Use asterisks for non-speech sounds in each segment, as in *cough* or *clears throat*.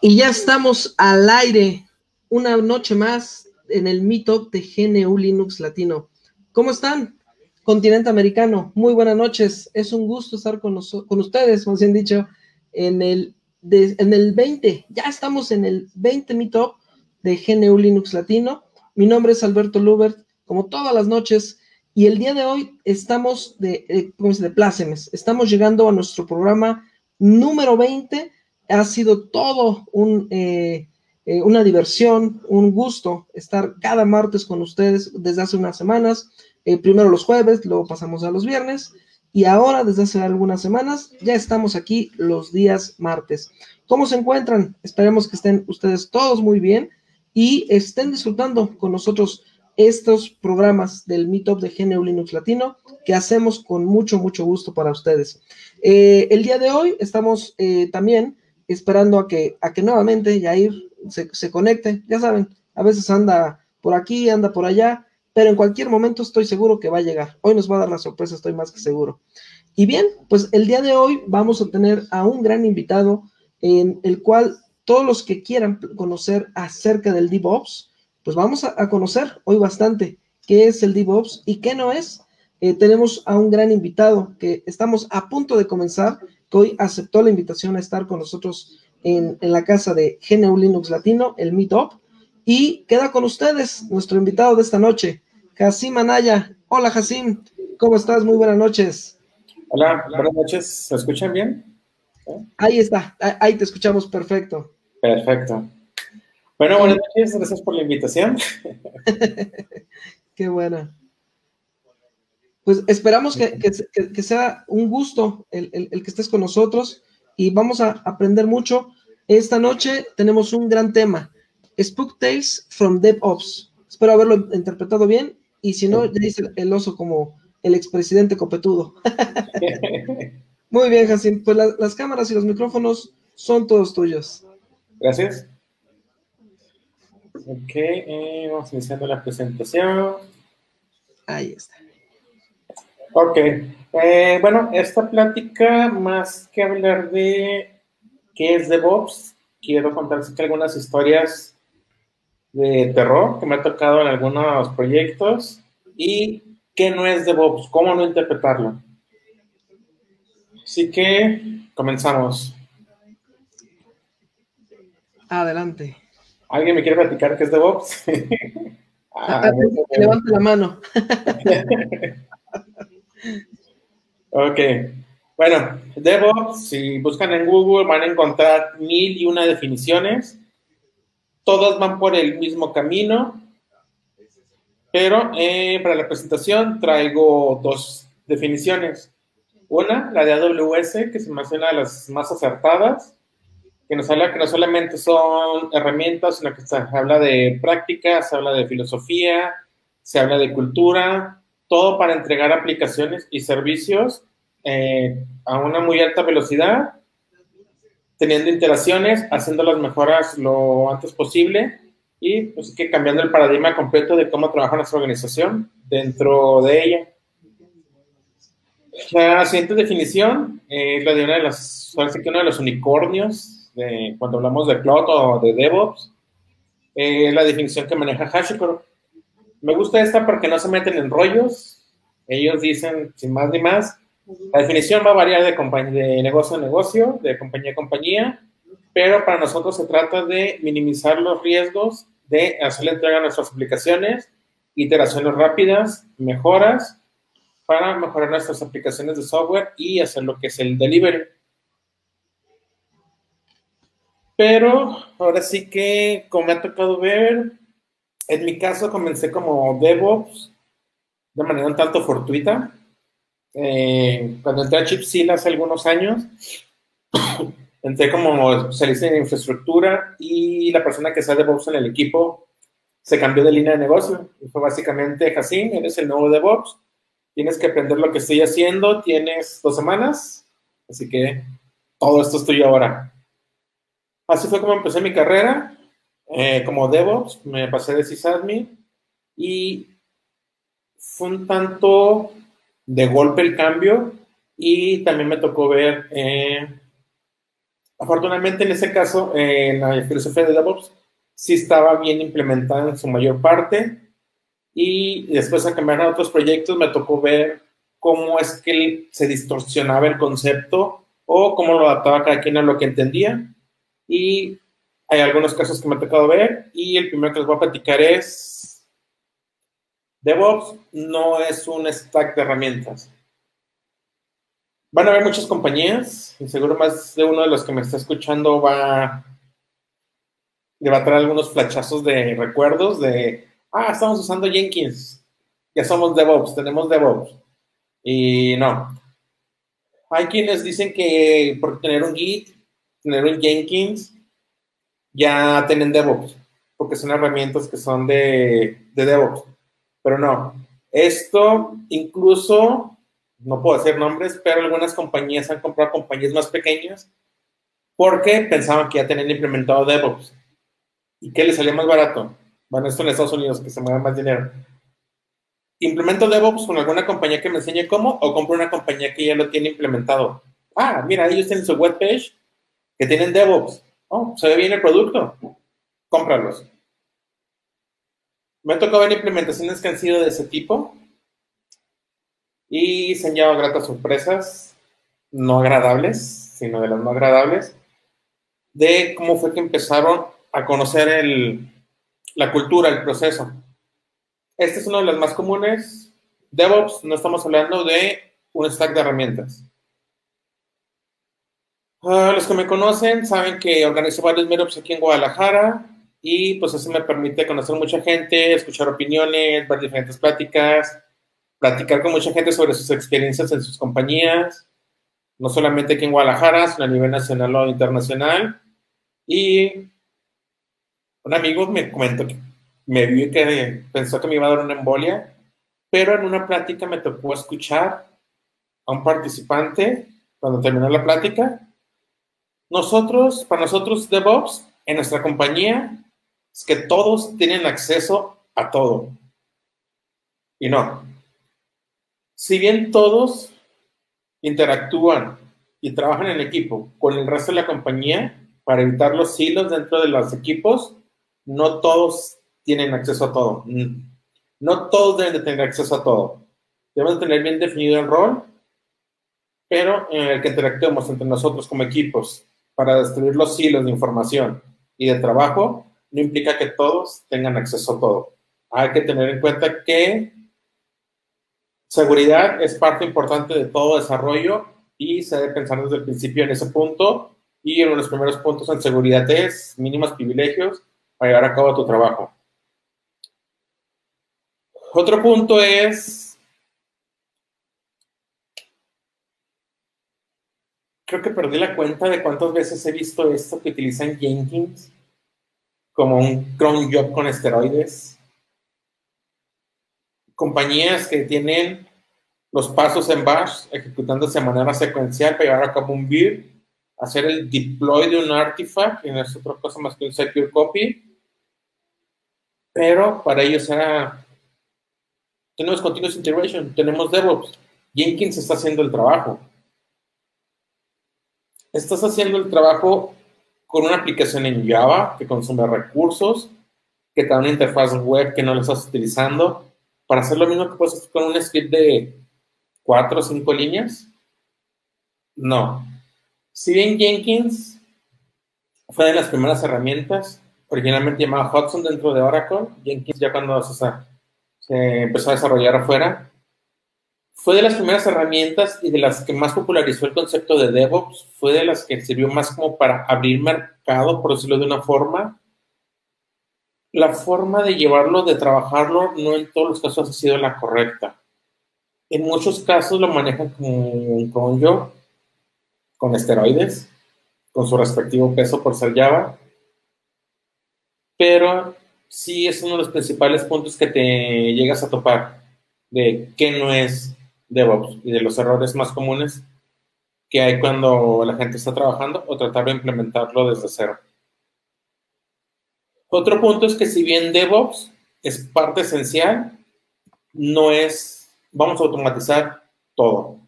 Y ya estamos al aire, una noche más en el Meetup de GNU Linux Latino. ¿Cómo están? Continente Americano, muy buenas noches. Es un gusto estar con, con ustedes, como se han dicho, en el, en el 20. Ya estamos en el 20 Meetup de GNU Linux Latino. Mi nombre es Alberto Lubert, como todas las noches, y el día de hoy estamos de, eh, de plácemes. Estamos llegando a nuestro programa número 20 ha sido todo un, eh, eh, una diversión, un gusto estar cada martes con ustedes desde hace unas semanas. Eh, primero los jueves, luego pasamos a los viernes y ahora desde hace algunas semanas ya estamos aquí los días martes. ¿Cómo se encuentran? Esperemos que estén ustedes todos muy bien y estén disfrutando con nosotros estos programas del Meetup de GNU Linux Latino que hacemos con mucho, mucho gusto para ustedes. el día de hoy estamos también esperando a que, a que nuevamente Yair se, se conecte. Ya saben, a veces anda por aquí, anda por allá, pero en cualquier momento estoy seguro que va a llegar. Hoy nos va a dar la sorpresa, estoy más que seguro. Y bien, pues el día de hoy vamos a tener a un gran invitado en el cual todos los que quieran conocer acerca del DevOps, pues vamos a, conocer hoy bastante qué es el DevOps y qué no es. Eh, tenemos a un gran invitado que estamos a punto de comenzar que hoy aceptó la invitación a estar con nosotros en, la casa de GNU Linux Latino, el Meetup. Y queda con ustedes nuestro invitado de esta noche, Jacim Anaya. Hola, Jacim, ¿cómo estás? Muy buenas noches. Hola, buenas noches. ¿Se escuchan bien? Ahí está, ahí te escuchamos perfecto. Perfecto. Bueno, buenas noches, gracias por la invitación. *laughs* Qué buena pues esperamos que, sea un gusto el, que estés con nosotros y vamos a aprender mucho. Esta noche tenemos un gran tema, Spook Tales from DevOps. Espero haberlo interpretado bien y si no, ya dice el oso como el expresidente copetudo. *laughs* Muy bien, Jacín. Pues las cámaras y los micrófonos son todos tuyos. Gracias. Ok, eh, vamos iniciando la presentación. Ahí está. Ok, eh, bueno, esta plática, más que hablar de qué es DevOps, quiero contarles algunas historias de terror que me ha tocado en algunos proyectos y qué no es DevOps, cómo no interpretarlo. Así que comenzamos. Adelante. ¿Alguien me quiere platicar qué es DevOps? *laughs* ah, levante la mano. *laughs* Ok. Bueno, DevOps, si buscan en Google, van a encontrar mil y una definiciones. Todas van por el mismo camino. Pero eh, para la presentación traigo dos definiciones. Una, la de AWS, que se me hace una de las más acertadas, que nos habla que no solamente son herramientas, sino que se habla de práctica, se habla de filosofía, se habla de cultura, todo para entregar aplicaciones y servicios eh, a una muy alta velocidad, teniendo interacciones, haciendo las mejoras lo antes posible y pues que cambiando el paradigma completo de cómo trabaja nuestra organización dentro de ella. La siguiente definición es la de una de las, parece que uno de los unicornios de, cuando hablamos de cloud o de DevOps, es la definición que maneja HashiCorp me gusta esta porque no se meten en rollos. Ellos dicen, sin más ni más, la definición va a variar de, de negocio a negocio, de compañía a compañía, pero para nosotros se trata de minimizar los riesgos de hacerle entrega a nuestras aplicaciones, iteraciones rápidas, mejoras, para mejorar nuestras aplicaciones de software y hacer lo que es el delivery. Pero ahora sí que, como me ha tocado ver, en mi caso comencé como DevOps de manera un tanto fortuita. Eh, cuando entré a Chipsil hace algunos años, *coughs* entré como especialista en infraestructura y la persona que sea DevOps en el equipo se cambió de línea de negocio. Y fue básicamente, Jacín, eres el nuevo DevOps, tienes que aprender lo que estoy haciendo, tienes dos semanas, así que todo esto es tuyo ahora. Así fue como empecé mi carrera. Eh, como DevOps, me pasé de sysadmin y fue un tanto de golpe el cambio y también me tocó ver eh, Afortunadamente, en ese caso, en la filosofía de DevOps, sí estaba bien implementada en su mayor parte. Y después de cambiar a otros proyectos, me tocó ver cómo es que se distorsionaba el concepto o cómo lo adaptaba cada quien a lo que entendía. Y hay algunos casos que me ha tocado ver. Y el primero que les voy a platicar es: DevOps no es un stack de herramientas. Van a haber muchas compañías, y seguro más de uno de los que me está escuchando va, a traer algunos flachazos de recuerdos de, ah, estamos usando Jenkins, ya somos DevOps, tenemos DevOps. Y no. Hay quienes dicen que por tener un Git, tener un Jenkins, ya tienen DevOps, porque son herramientas que son de, de DevOps. Pero no. Esto incluso no puedo decir nombres, pero algunas compañías han comprado compañías más pequeñas porque pensaban que ya tenían implementado DevOps. ¿Y qué les salía más barato? Bueno, esto en Estados Unidos, que se mueve más dinero. ¿Implemento DevOps con alguna compañía que me enseñe cómo o compro una compañía que ya lo tiene implementado? Ah, mira, ellos tienen su webpage que tienen DevOps. Oh, se ve bien el producto. Cómpralos. Me ha tocado ver implementaciones que han sido de ese tipo y se han llevado gratas sorpresas, no agradables, sino de las no agradables, de cómo fue que empezaron a conocer el, la cultura, el proceso. Este es uno de los más comunes. DevOps, no estamos hablando de un stack de herramientas. Ah, los que me conocen saben que organizo varios meetups aquí en Guadalajara y pues eso me permite conocer mucha gente, escuchar opiniones, ver diferentes pláticas, platicar con mucha gente sobre sus experiencias en sus compañías, no solamente aquí en Guadalajara, sino a nivel nacional o internacional. Y un amigo me comentó que me vio que pensó que me iba a dar una embolia, pero en una plática me tocó escuchar a un participante cuando terminó la plática. Nosotros, para nosotros DevOps, en nuestra compañía, es que todos tienen acceso a todo. Y no, si bien todos interactúan y trabajan en equipo con el resto de la compañía para evitar los hilos dentro de los equipos, no todos tienen acceso a todo. No todos deben de tener acceso a todo. Debemos tener bien definido el rol, pero en el que interactuemos entre nosotros como equipos para destruir los hilos de información y de trabajo, no implica que todos tengan acceso a todo. Hay que tener en cuenta que Seguridad es parte importante de todo desarrollo y se debe pensar desde el principio en ese punto. Y uno de los primeros puntos en seguridad es mínimos privilegios para llevar a cabo tu trabajo. Otro punto es, creo que perdí la cuenta de cuántas veces he visto esto que utilizan Jenkins como un cron job con esteroides. Compañías que tienen los pasos en Bash ejecutándose de manera secuencial para llevar a cabo un build, hacer el deploy de un artifact, que no es otra cosa más que un secure copy, pero para ellos era, tenemos continuous integration, tenemos DevOps, Jenkins está haciendo el trabajo. Estás haciendo el trabajo con una aplicación en Java que consume recursos, que te da una interfaz web que no lo estás utilizando, para hacer lo mismo que puedes hacer con un script de cuatro o cinco líneas? No. Si bien Jenkins fue de las primeras herramientas, originalmente llamada Hudson dentro de Oracle, Jenkins ya cuando se empezó a desarrollar afuera, fue de las primeras herramientas y de las que más popularizó el concepto de DevOps, fue de las que sirvió más como para abrir mercado, por decirlo de una forma, la forma de llevarlo, de trabajarlo, no en todos los casos ha sido la correcta. En muchos casos lo manejan con, yo, con esteroides, con su respectivo peso por ser Java, pero sí es uno de los principales puntos que te llegas a topar de qué no es DevOps y de los errores más comunes que hay cuando la gente está trabajando o tratar de implementarlo desde cero. Otro punto es que si bien DevOps es parte esencial, no es, vamos a automatizar todo.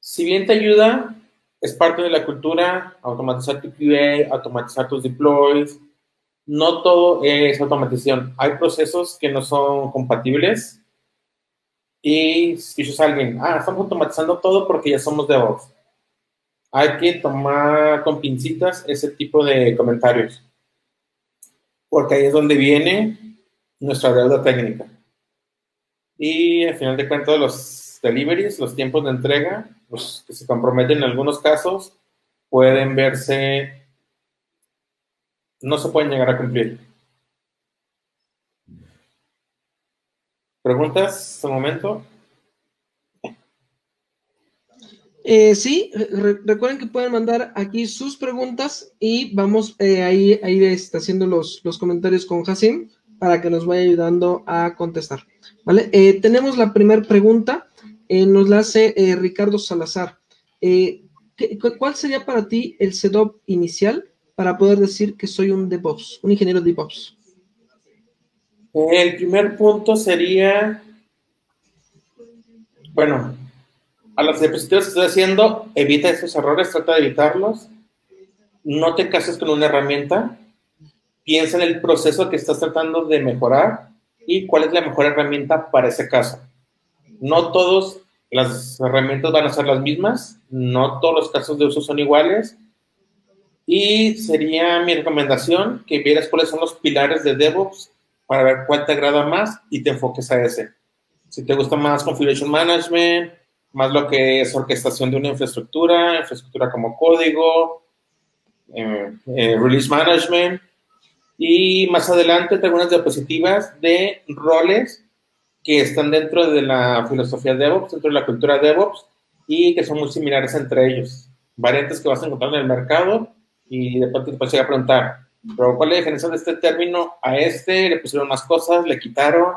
Si bien te ayuda es parte de la cultura automatizar tu QA, automatizar tus deploys. No todo es automatización. Hay procesos que no son compatibles. Y si dices alguien, ah, estamos automatizando todo porque ya somos DevOps. Hay que tomar con pincitas ese tipo de comentarios. Porque ahí es donde viene nuestra deuda técnica. Y al final de cuentas, los deliveries, los tiempos de entrega, pues, que se comprometen en algunos casos, pueden verse, no se pueden llegar a cumplir. ¿Preguntas hasta momento? Eh, sí, recuerden que pueden mandar aquí sus preguntas y vamos eh, ahí, ahí está haciendo los, los comentarios con Hasim para que nos vaya ayudando a contestar. ¿vale? Eh, tenemos la primera pregunta, nos la hace Ricardo Salazar. ¿Cuál sería para ti el setup inicial para poder decir que soy un DevOps, un ingeniero DevOps? El primer punto sería, bueno, a los diapositivas que estoy haciendo, evita esos errores, trata de evitarlos. No te cases con una herramienta, piensa en el proceso que estás tratando de mejorar y cuál es la mejor herramienta para ese caso. No todas las herramientas van a ser las mismas, no todos los casos de uso son iguales y sería mi recomendación que vieras cuáles son los pilares de DevOps para ver cuál te más y te enfoques a ese. Si te gusta más Configuration Management, más lo que es orquestación de una infraestructura, infraestructura como código, eh, eh, Release Management, y más adelante tengo unas diapositivas de roles que están dentro de la filosofía DevOps, dentro de la cultura DevOps y que son muy similares entre ellos. Variantes que vas a encontrar en el mercado y después te puedes a preguntar, pero ¿cuál es la diferencia de este término a este? Le pusieron más cosas, le quitaron.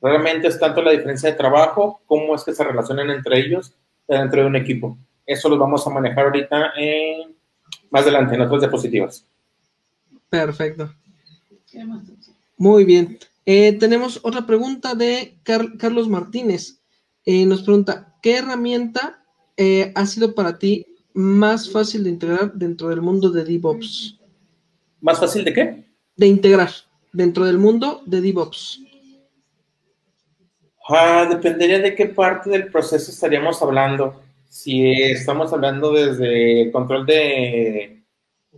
Realmente es tanto la diferencia de trabajo como es que se relacionan entre ellos dentro de un equipo. Eso lo vamos a manejar ahorita en, más adelante en otras diapositivas. Perfecto. Muy bien. Eh, tenemos otra pregunta de Carlos Martínez. Eh, nos pregunta, ¿qué herramienta eh, ha sido para ti más fácil de integrar dentro del mundo de DevOps? ¿Más fácil de qué? De integrar dentro del mundo de DevOps. Ah, dependería de qué parte del proceso estaríamos hablando. Si estamos hablando desde control de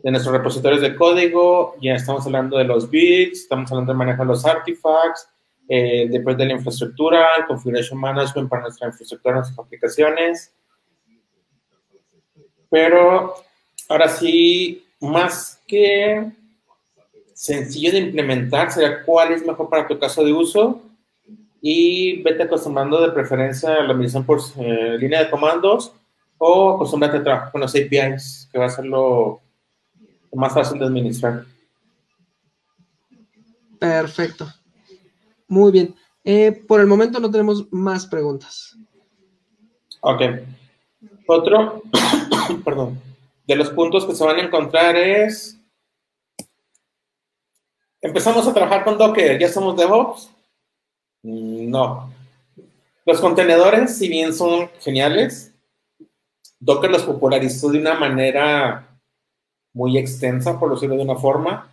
de nuestros repositorios de código, ya estamos hablando de los bits, estamos hablando de manejar los artifacts, eh, después de la infraestructura, el configuration management para nuestra infraestructura, nuestras aplicaciones. Pero ahora sí, más que sencillo de implementar, sería cuál es mejor para tu caso de uso y vete acostumbrando de preferencia a la administración por eh, línea de comandos o acostúmbrate a trabajar con los APIs, que va a ser lo más fácil de administrar. Perfecto. Muy bien. Eh, por el momento no tenemos más preguntas. Ok. Otro, *coughs* perdón, de los puntos que se van a encontrar es, empezamos a trabajar con Docker, ¿ya somos DevOps? No. Los contenedores, si bien son geniales, Docker los popularizó de una manera muy extensa, por decirlo de una forma,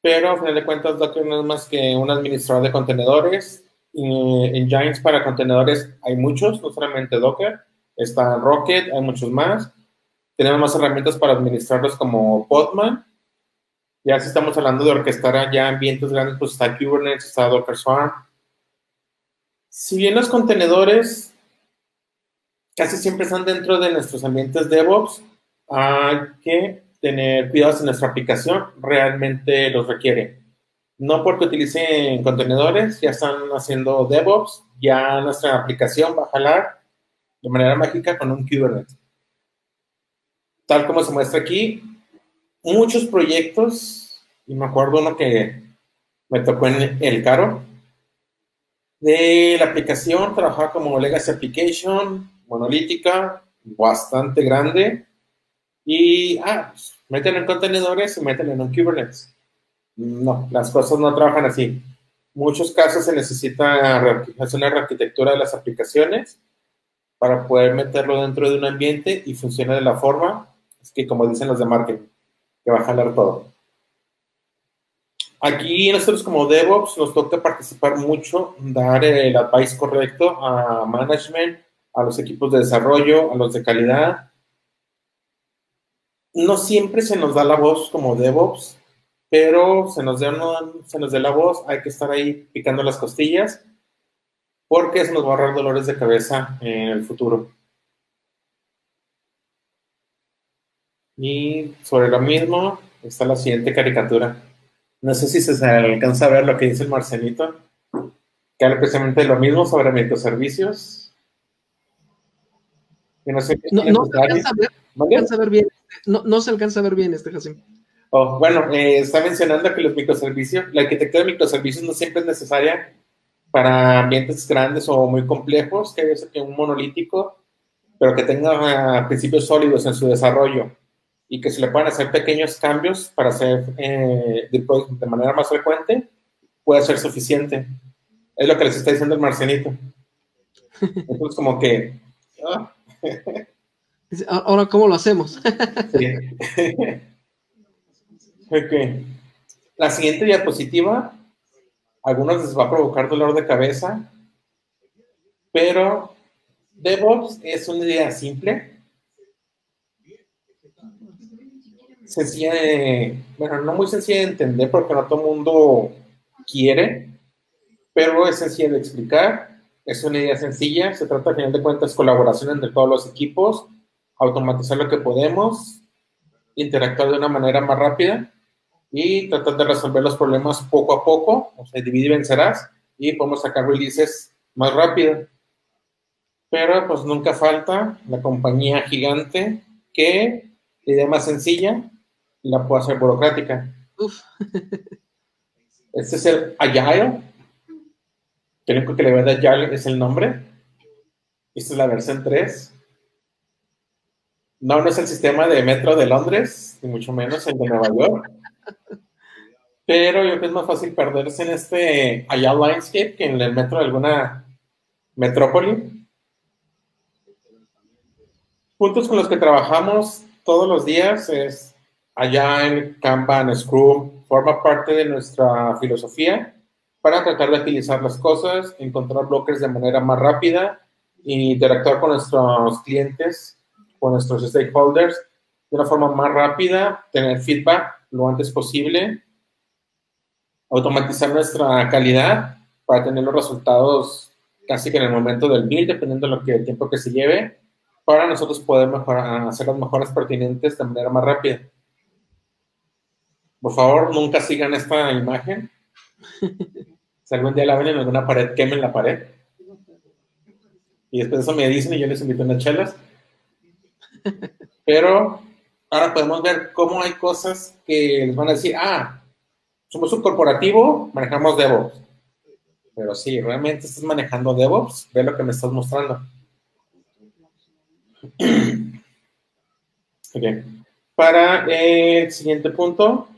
pero a final de cuentas Docker no es más que un administrador de contenedores. en Giants para contenedores hay muchos, no solamente Docker, está Rocket, hay muchos más. Tenemos más herramientas para administrarlos como Podman. Ya si estamos hablando de orquestar ya ambientes grandes, pues está Kubernetes, está Docker Swarm. Si bien los contenedores casi siempre están dentro de nuestros ambientes DevOps, hay que tener cuidados en nuestra aplicación, realmente los requiere. No porque utilicen contenedores, ya están haciendo DevOps, ya nuestra aplicación va a jalar de manera mágica con un Kubernetes. Tal como se muestra aquí, muchos proyectos, y me acuerdo uno que me tocó en el caro, de la aplicación, trabajaba como legacy application, monolítica, bastante grande, y, ah, pues, en contenedores y meten en un Kubernetes. No, las cosas no trabajan así. En muchos casos se necesita hacer una rearquitectura de las aplicaciones para poder meterlo dentro de un ambiente y funcione de la forma es que, como dicen los de marketing, que va a jalar todo. Aquí nosotros como DevOps nos toca participar mucho, dar el advice correcto a management, a los equipos de desarrollo, a los de calidad. No siempre se nos da la voz como DevOps, pero se nos, se nos dé la voz, hay que estar ahí picando las costillas porque eso nos va a ahorrar dolores de cabeza en el futuro. Y sobre lo mismo está la siguiente caricatura. No sé si se alcanza a ver lo que dice el Marcelito, que habla precisamente lo mismo sobre microservicios. no, se alcanza a ver, bien. No, se alcanza a ver bien este Jacim. Oh, bueno, eh, está mencionando que los microservicios, la arquitectura de microservicios no siempre es necesaria para ambientes grandes o muy complejos, que es un monolítico, pero que tenga ah, principios sólidos en su desarrollo y que se le puedan hacer pequeños cambios para hacer eh, de manera más frecuente, puede ser suficiente. Es lo que les está diciendo el Marcelito. Entonces, como que... Ah. Ahora, ¿cómo lo hacemos? sí. La siguiente diapositiva, algunos les va a provocar dolor de cabeza, pero DevOps es una idea simple sencilla de, bueno, no muy sencilla de entender porque no todo el mundo quiere, pero es sencilla de explicar, es una idea sencilla, se trata al final de cuentas colaboración entre todos los equipos, automatizar lo que podemos, interactuar de una manera más rápida y tratar de resolver los problemas poco a poco, o sea, dividir y vencerás y podemos sacar releases más rápido. Pero pues nunca falta la compañía gigante que la idea más sencilla la puedo hacer burocrática. *laughs* Este es el Agile. Creo que le voy a Agile es el nombre. Esta es la versión 3. No, no es el sistema de metro de Londres, ni mucho menos el de Nueva York. Pero yo creo que es más fácil perderse en este Agile Landscape que en el metro de alguna metrópoli. Puntos con los que trabajamos todos los días es allá en Kanban, Scrum, forma parte de nuestra filosofía para tratar de agilizar las cosas, encontrar bloques de manera más rápida e interactuar con nuestros clientes, con nuestros stakeholders de una forma más rápida, tener feedback lo antes posible, automatizar nuestra calidad para tener los resultados casi que en el momento del build, dependiendo de lo que el tiempo que se lleve, para nosotros poder mejorar, hacer las mejoras pertinentes de manera más rápida. Por favor, nunca sigan esta imagen. *laughs* Si algún día la ven en alguna pared, quemen la pared. Y después eso me dicen y yo les invito a unas chelas. Pero ahora podemos ver cómo hay cosas que les van a decir, ah, somos un corporativo, manejamos DevOps. Pero sí, realmente estás manejando DevOps, ve lo que me estás mostrando. *clears throat* Para el siguiente punto,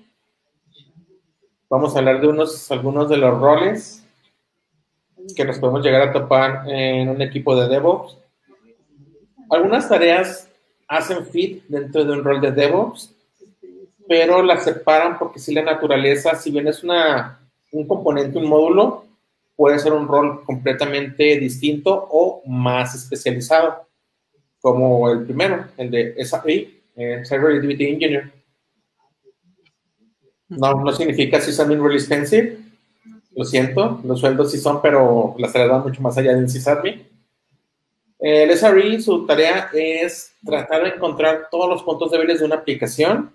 vamos a hablar de unos, algunos de los roles que nos podemos llegar a topar en un equipo de DevOps. Algunas tareas hacen fit dentro de un rol de DevOps, pero las separan porque si la naturaleza, si bien es una, un componente, un módulo, puede ser un rol completamente distinto o más especializado, como el primero, el de SAI, Cyber Activity Engineer no, no significa sysadmin really expensive. Lo siento, los sueldos sí son, pero las tareas van mucho más allá del sysadmin. El SRE, su tarea es tratar de encontrar todos los puntos débiles de una aplicación,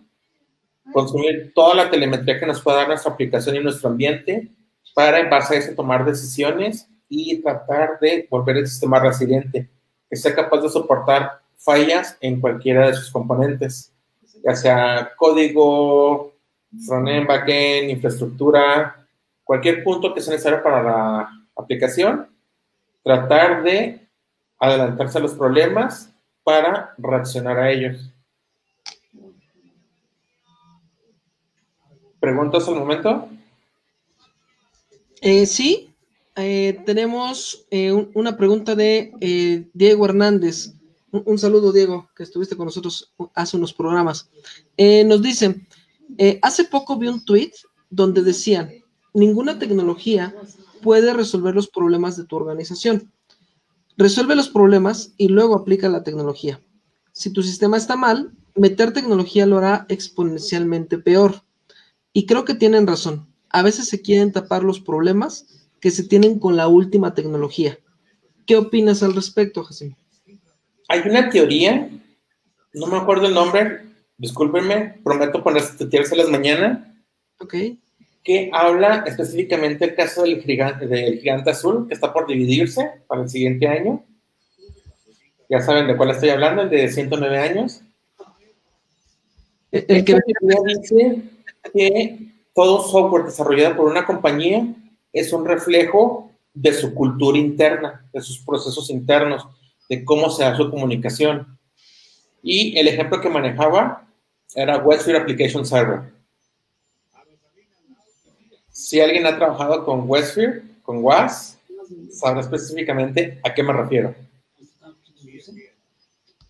consumir toda la telemetría que nos pueda dar nuestra aplicación y nuestro ambiente, para en base a eso tomar decisiones y tratar de volver el sistema resiliente, que sea capaz de soportar fallas en cualquiera de sus componentes, ya sea código, frontend, backend, infraestructura, cualquier punto que sea necesario para la aplicación, tratar de adelantarse a los problemas para reaccionar a ellos. ¿Preguntas al momento? Eh, sí, eh, tenemos eh, una pregunta de Diego Hernández. Un, saludo, Diego, que estuviste con nosotros hace unos programas. nos dicen, hace poco vi un tweet donde decían, ninguna tecnología puede resolver los problemas de tu organización. Resuelve los problemas y luego aplica la tecnología. Si tu sistema está mal, meter tecnología lo hará exponencialmente peor. Y creo que tienen razón. A veces se quieren tapar los problemas que se tienen con la última tecnología. ¿Qué opinas al respecto, Jacinto? Hay una teoría, no me acuerdo el nombre, discúlpenme, prometo las mañana. Ok. Que habla específicamente el caso del gigante, del gigante azul, que está por dividirse para el siguiente año. Ya saben de cuál estoy hablando, el de 109 años. El que dice que todo software desarrollado por una compañía es un reflejo de su cultura interna, de sus procesos internos, de cómo se da su comunicación. Y el ejemplo que manejaba era Westfield Application Server. Si alguien ha trabajado con Westfield, con WAS, sabrá específicamente a qué me refiero.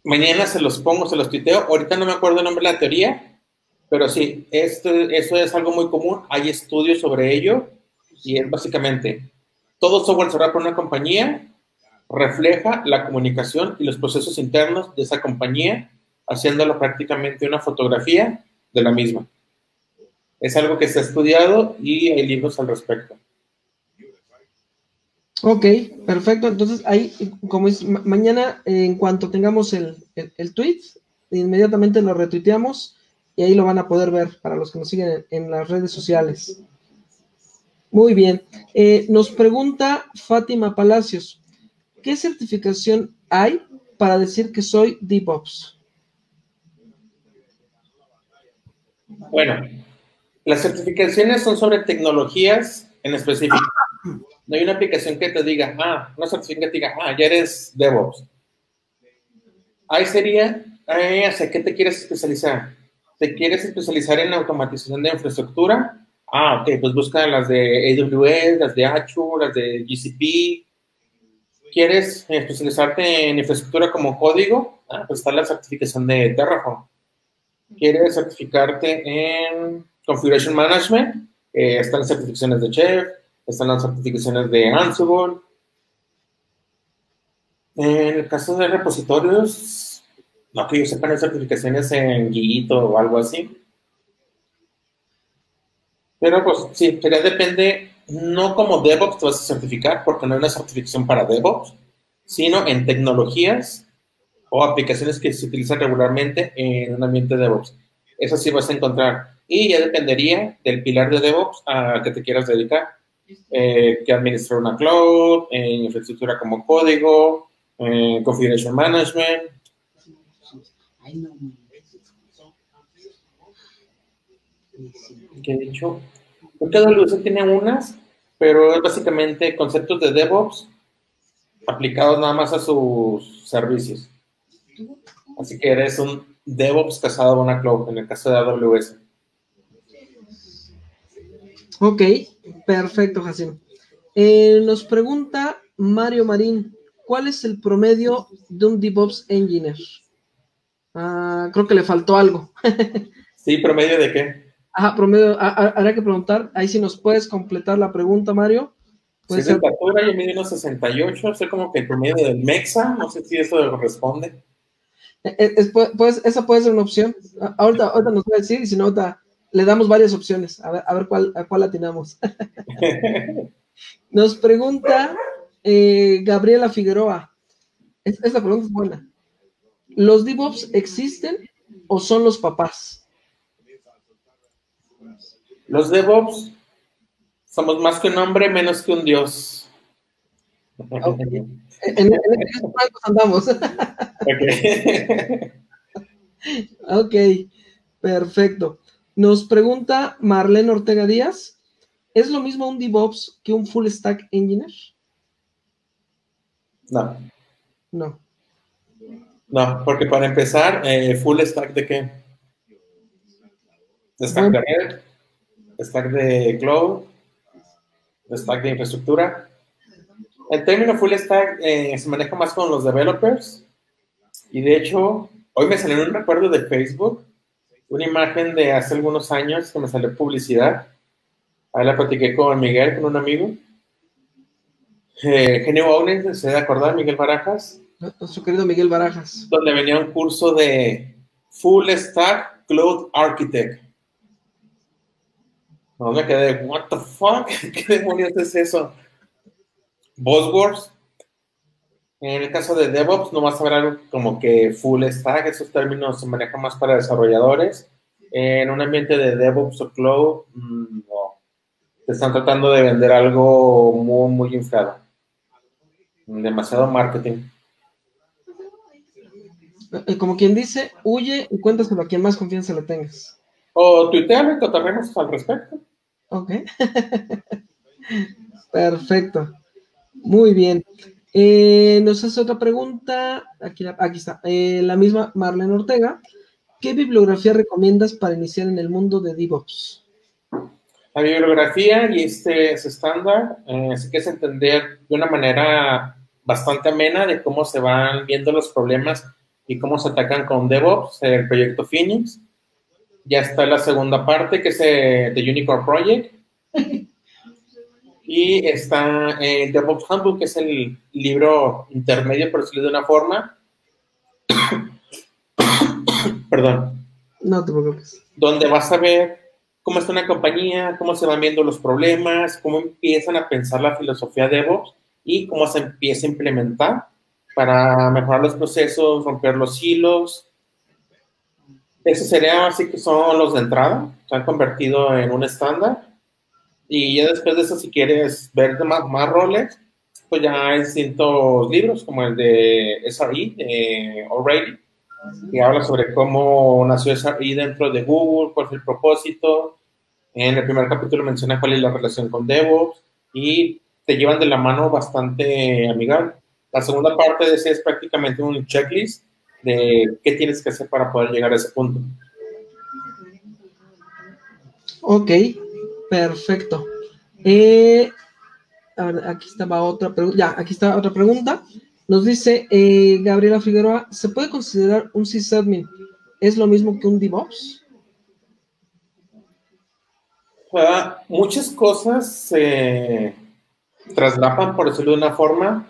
Mañana se los pongo, se los tuiteo. Ahorita no me acuerdo el nombre de la teoría, pero sí, esto, es algo muy común. Hay estudios sobre ello y es básicamente todo software cerrado por una compañía refleja la comunicación y los procesos internos de esa compañía, haciéndolo prácticamente una fotografía de la misma. Es algo que se ha estudiado y hay libros al respecto. Ok, perfecto. Entonces, ahí, como es, mañana, en cuanto tengamos el, el, tweet, inmediatamente lo retuiteamos y ahí lo van a poder ver para los que nos siguen en las redes sociales. Muy bien. Eh, nos pregunta Fátima Palacios, ¿qué certificación hay para decir que soy DevOps? Bueno, las certificaciones son sobre tecnologías en específico. No hay una aplicación que te diga, ah, una certificación que te diga, ah, ya eres DevOps. Ahí sería, ¿hacia qué te quieres especializar? ¿Te quieres especializar en automatización de infraestructura? Ah, ok, pues busca las de AWS, las de Azure, las de GCP. ¿Quieres especializarte en infraestructura como código? Ah, pues está la certificación de Terraform. ¿Quieres certificarte en Configuration Management? Eh, están las certificaciones de Chef, están las certificaciones de Ansible. En el caso de repositorios, no que yo sepa, hay certificaciones en Git o algo así. Pero pues sí, pero depende, no como DevOps te vas a certificar, porque no hay una certificación para DevOps, sino en tecnologías o aplicaciones que se utilizan regularmente en un ambiente DevOps. Eso sí vas a encontrar. Y ya dependería del pilar de DevOps a que te quieras dedicar. Eh, que administrar una cloud, en infraestructura como código, configuration management. Que de hecho, porque AWS tiene unas, pero es básicamente conceptos de DevOps aplicados nada más a sus servicios. Así que eres un DevOps casado a una cloud, en el caso de AWS. Ok, perfecto, Jacín. Eh, nos pregunta Mario Marín, ¿cuál es el promedio de un DevOps Engineer? Ah, creo que le faltó algo. *laughs* sí, promedio de qué? Ajá, promedio, habrá que preguntar, ahí si nos puedes completar la pregunta, Mario. Si ser... estatura, yo mido unos 68, sé como que el promedio del MEXA, no sé si eso corresponde. E, e, pues, esa puede ser una opción. Ahorita, ahorita nos va a decir, y si no, ahorita le damos varias opciones, a ver, a ver cuál, a cuál atinamos. *laughs* nos pregunta eh, Gabriela Figueroa. Esta pregunta es buena. ¿Los DevOps existen o son los papás? Los DevOps somos más que un hombre, menos que un dios. En, en, andamos. ok, perfecto. Nos pregunta Marlene Ortega Díaz, ¿es lo mismo un DevOps que un full stack engineer? No. No. No, porque para empezar, eh, full stack de qué? Stack de stack de cloud, stack de infraestructura. El término full stack eh, se maneja más con los developers. Y de hecho, hoy me salió un recuerdo de Facebook, una imagen de hace algunos años que me salió publicidad. Ahí la platiqué con Miguel, con un amigo. Eh, Genio Owens, ¿se de acordar? Miguel Barajas. Nuestro querido Miguel Barajas. Donde venía un curso de Full Stack Cloud Architect. No me quedé, what the fuck, *laughs* ¿qué demonios es eso? Buzzwords. En el caso de DevOps, no vas a ver algo como que full stack, esos términos se manejan más para desarrolladores. En un ambiente de DevOps o Cloud, mm, no. Te están tratando de vender algo muy, muy inflado. Demasiado marketing. Como quien dice, huye y cuéntaselo a quien más confianza le tengas. O tuiteame, trataremos al respecto. Ok. *laughs* Perfecto. Muy bien. Eh, nos hace otra pregunta. Aquí, aquí está. Eh, la misma Marlene Ortega. ¿Qué bibliografía recomiendas para iniciar en el mundo de DevOps? La bibliografía, y este es estándar, eh, que es entender de una manera bastante amena de cómo se van viendo los problemas y cómo se atacan con DevOps, el proyecto Phoenix. Ya está la segunda parte, que es el The Unicorn Project. Y está el DevOps Handbook, que es el libro intermedio, por decirlo de una forma. *coughs* Perdón. No te preocupes. Donde vas a ver cómo está una compañía, cómo se van viendo los problemas, cómo empiezan a pensar la filosofía DevOps y cómo se empieza a implementar para mejorar los procesos, romper los hilos. Eso sería así que son los de entrada, se han convertido en un estándar. Y ya después de eso, si quieres ver más, más roles, pues ya hay distintos libros, como el de SRE, de O'Reilly, que habla sobre cómo nació SRE dentro de Google, cuál fue el propósito. En el primer capítulo menciona cuál es la relación con DevOps y te llevan de la mano bastante amigable. La segunda parte de ese es prácticamente un checklist de qué tienes que hacer para poder llegar a ese punto. Ok, Perfecto. Eh, aquí estaba otra pregunta. Ya, aquí está otra pregunta. Nos dice eh, Gabriela Figueroa, ¿se puede considerar un sysadmin? ¿Es lo mismo que un DevOps? muchas cosas se traslapan, por decirlo de una forma,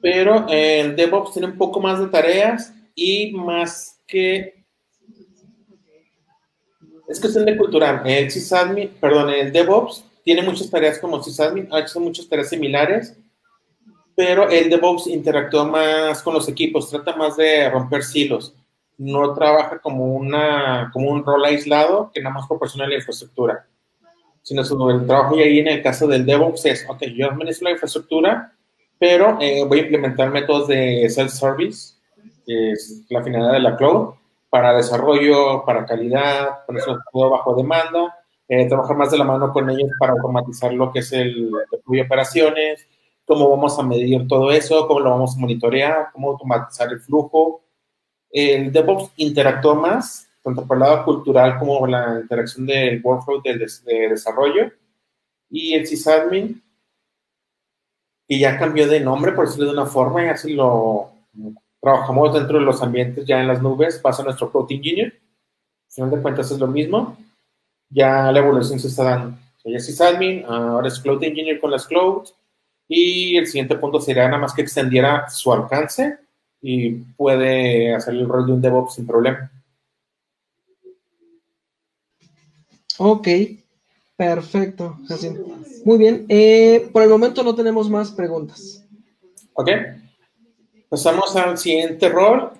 pero el DevOps tiene un poco más de tareas y más que es cuestión de cultural. El sysadmin, perdón, el DevOps tiene muchas tareas como sysadmin, ha hecho muchas tareas similares, pero el DevOps interactúa más con los equipos, trata más de romper silos. No trabaja como, una, como un rol aislado que nada más proporciona la infraestructura, sino el trabajo y ahí en el caso del DevOps es, ok, yo administro la infraestructura, pero eh, voy a implementar métodos de self-service, que es la finalidad de la cloud, para desarrollo, para calidad, por eso todo bajo demanda, eh, trabajar más de la mano con ellos para automatizar lo que es el de operaciones, cómo vamos a medir todo eso, cómo lo vamos a monitorear, cómo automatizar el flujo. El DevOps interactúa más, tanto por el lado cultural como la interacción del workflow de, de desarrollo. Y el sysadmin, que ya cambió de nombre, por decirlo de una forma, y así lo trabajamos dentro de los ambientes ya en las nubes, pasa nuestro Cloud Engineer. Al final de cuentas es lo mismo. Ya la evolución se está dando. ya es admin, ahora es Cloud Engineer con las clouds. Y el siguiente punto sería nada más que extendiera su alcance y puede hacer el rol de un DevOps sin problema. Ok, perfecto. Muy bien. Eh, por el momento no tenemos más preguntas. Ok. Pasamos al siguiente rol,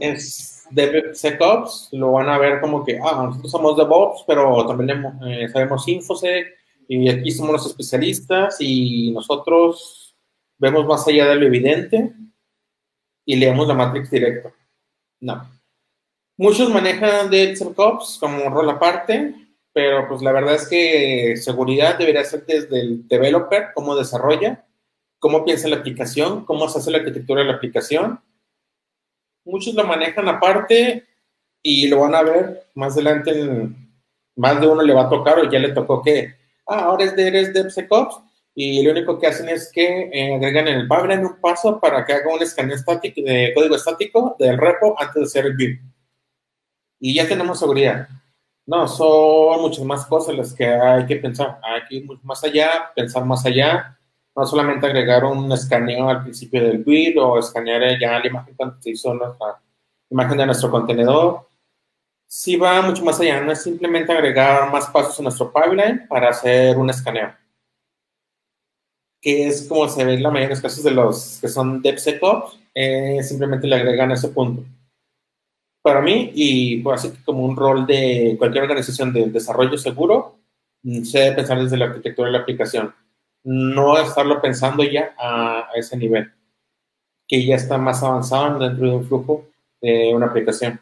es DevSecOps. Lo van a ver como que, ah, nosotros somos DevOps, pero también eh, sabemos InfoSec y aquí somos los especialistas y nosotros vemos más allá de lo evidente y leemos la matrix directo. No. Muchos manejan DevSecOps como un rol aparte, pero pues la verdad es que seguridad debería ser desde el developer, cómo desarrolla, cómo piensa la aplicación, cómo se hace la arquitectura de la aplicación. Muchos lo manejan aparte y lo van a ver más adelante, más de uno le va a tocar o ya le tocó que, ah, ahora es de, eres DevSecOps, y lo único que hacen es que eh, agregan en el pipeline un paso para que haga un escaneo estático de código estático del repo antes de hacer el build. Y ya tenemos seguridad. No, son muchas más cosas las que hay que pensar. Hay que ir más allá, pensar más allá. No solamente agregar un escaneo al principio del build o escanear ya la imagen cuando se hizo la imagen de nuestro contenedor. Sí va mucho más allá, no es simplemente agregar más pasos en nuestro pipeline para hacer un escaneo que es como se ve en la mayoría de los casos de los que son DevSecOps, eh, simplemente le agregan ese punto. Para mí, y por así como un rol de cualquier organización de desarrollo seguro, mm, se debe pensar desde la arquitectura de la aplicación, no estarlo pensando ya a, ese nivel, que ya está más avanzado dentro de un flujo de una aplicación.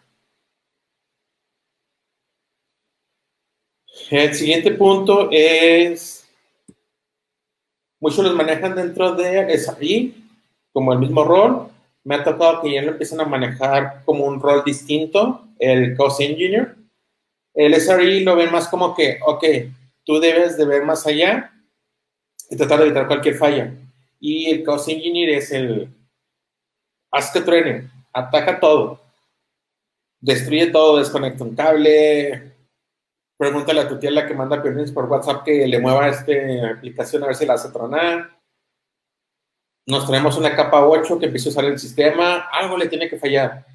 El siguiente punto es Muchos los manejan dentro de SRE como el mismo rol. Me ha tocado que ya lo empiezan a manejar como un rol distinto, el Cost Engineer. El SRE lo ven más como que, ok, tú debes de ver más allá y tratar de evitar cualquier falla. Y el Cost Engineer es el, haz que truene, ataca todo, destruye todo, desconecta un cable, Pregúntale a tu tía la que manda piolines por WhatsApp que le mueva esta aplicación a ver si la hace tronar. Nos traemos una capa 8 que empieza a usar el sistema, algo le tiene que fallar.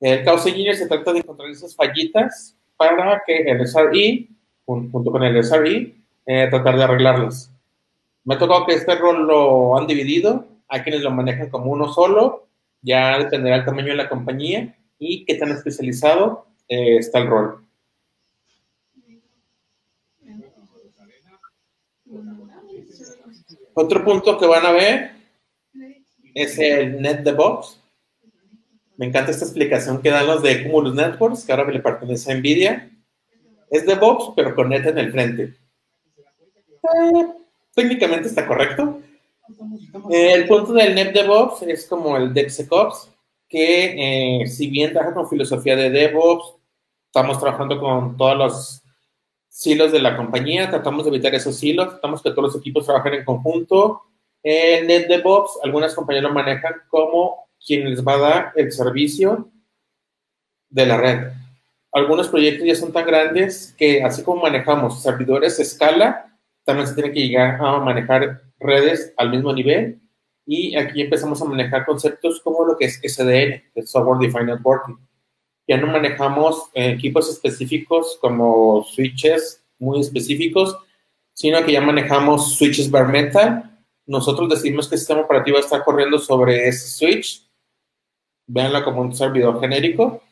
El Chaos Engineer se trata de encontrar esas fallitas para que el SRE, junto con el SRE, eh, tratar de arreglarlas. Me ha tocado que este rol lo han dividido, hay quienes lo manejan como uno solo, ya dependerá del tamaño de la compañía y qué tan especializado eh, está el rol. Otro punto que van a ver es el Net Box. Me encanta esta explicación que dan los de Cumulus Networks, que ahora le pertenece a NVIDIA. Es DevOps, pero con Net en el frente. Eh, técnicamente está correcto. el punto del Net DevOps es como el DevSecOps, que eh, si bien trabaja con filosofía de DevOps, estamos trabajando con todos los silos de la compañía, tratamos de evitar esos silos, tratamos que todos los equipos trabajen en conjunto. En NetDevOps, algunas compañías lo manejan como quien les va a dar el servicio de la red. Algunos proyectos ya son tan grandes que así como manejamos servidores escala, también se tiene que llegar a manejar redes al mismo nivel y aquí empezamos a manejar conceptos como lo que es SDN, el Software Defined Networking ya no manejamos eh, equipos específicos como switches muy específicos, sino que ya manejamos switches bare metal. Nosotros decidimos que el sistema operativo está corriendo sobre ese switch. Veanlo como un servidor genérico.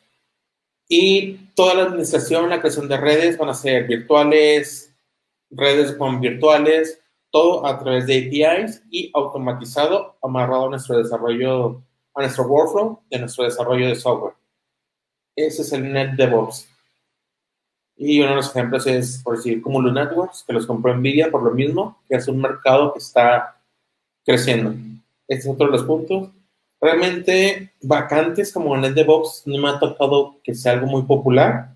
Y toda la administración, la creación de redes van a ser virtuales, redes virtuales, todo a través de APIs y automatizado, amarrado a nuestro desarrollo, a nuestro workflow de nuestro desarrollo de software. Ese es el Net DevOps. Y uno de los ejemplos es, por decir, Cumulus Networks, que los compró Nvidia por lo mismo, que es un mercado que está creciendo. Este es otro de los puntos. Realmente, vacantes como Net DevOps no me ha tocado que sea algo muy popular,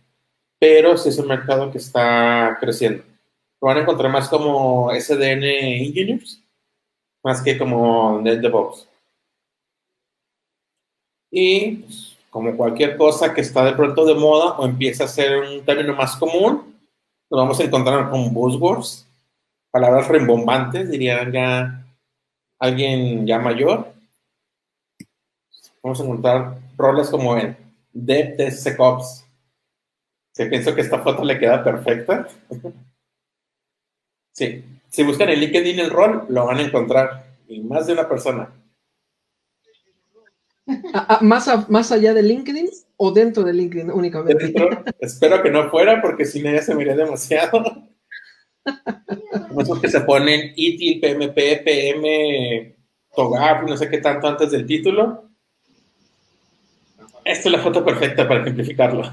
pero sí es un mercado que está creciendo. Lo van a encontrar más como SDN Engineers, más que como DevOps. Y pues, como cualquier cosa que está de pronto de moda o empieza a ser un término más común, nos vamos a encontrar con buzzwords, palabras rimbombantes, dirían ya alguien ya mayor. Vamos a encontrar roles como el DevSecOps. Se pienso que esta foto le queda perfecta. *laughs* sí, si buscan en LinkedIn el rol, lo van a encontrar. Y más de una persona. más, más allá de LinkedIn o dentro de LinkedIn únicamente. espero que no fuera porque si no ya se miraría demasiado. Esos que se ponen ITIL, PMP, PM, TOGAF, no sé qué tanto antes del título. Esta es la foto perfecta para ejemplificarlo.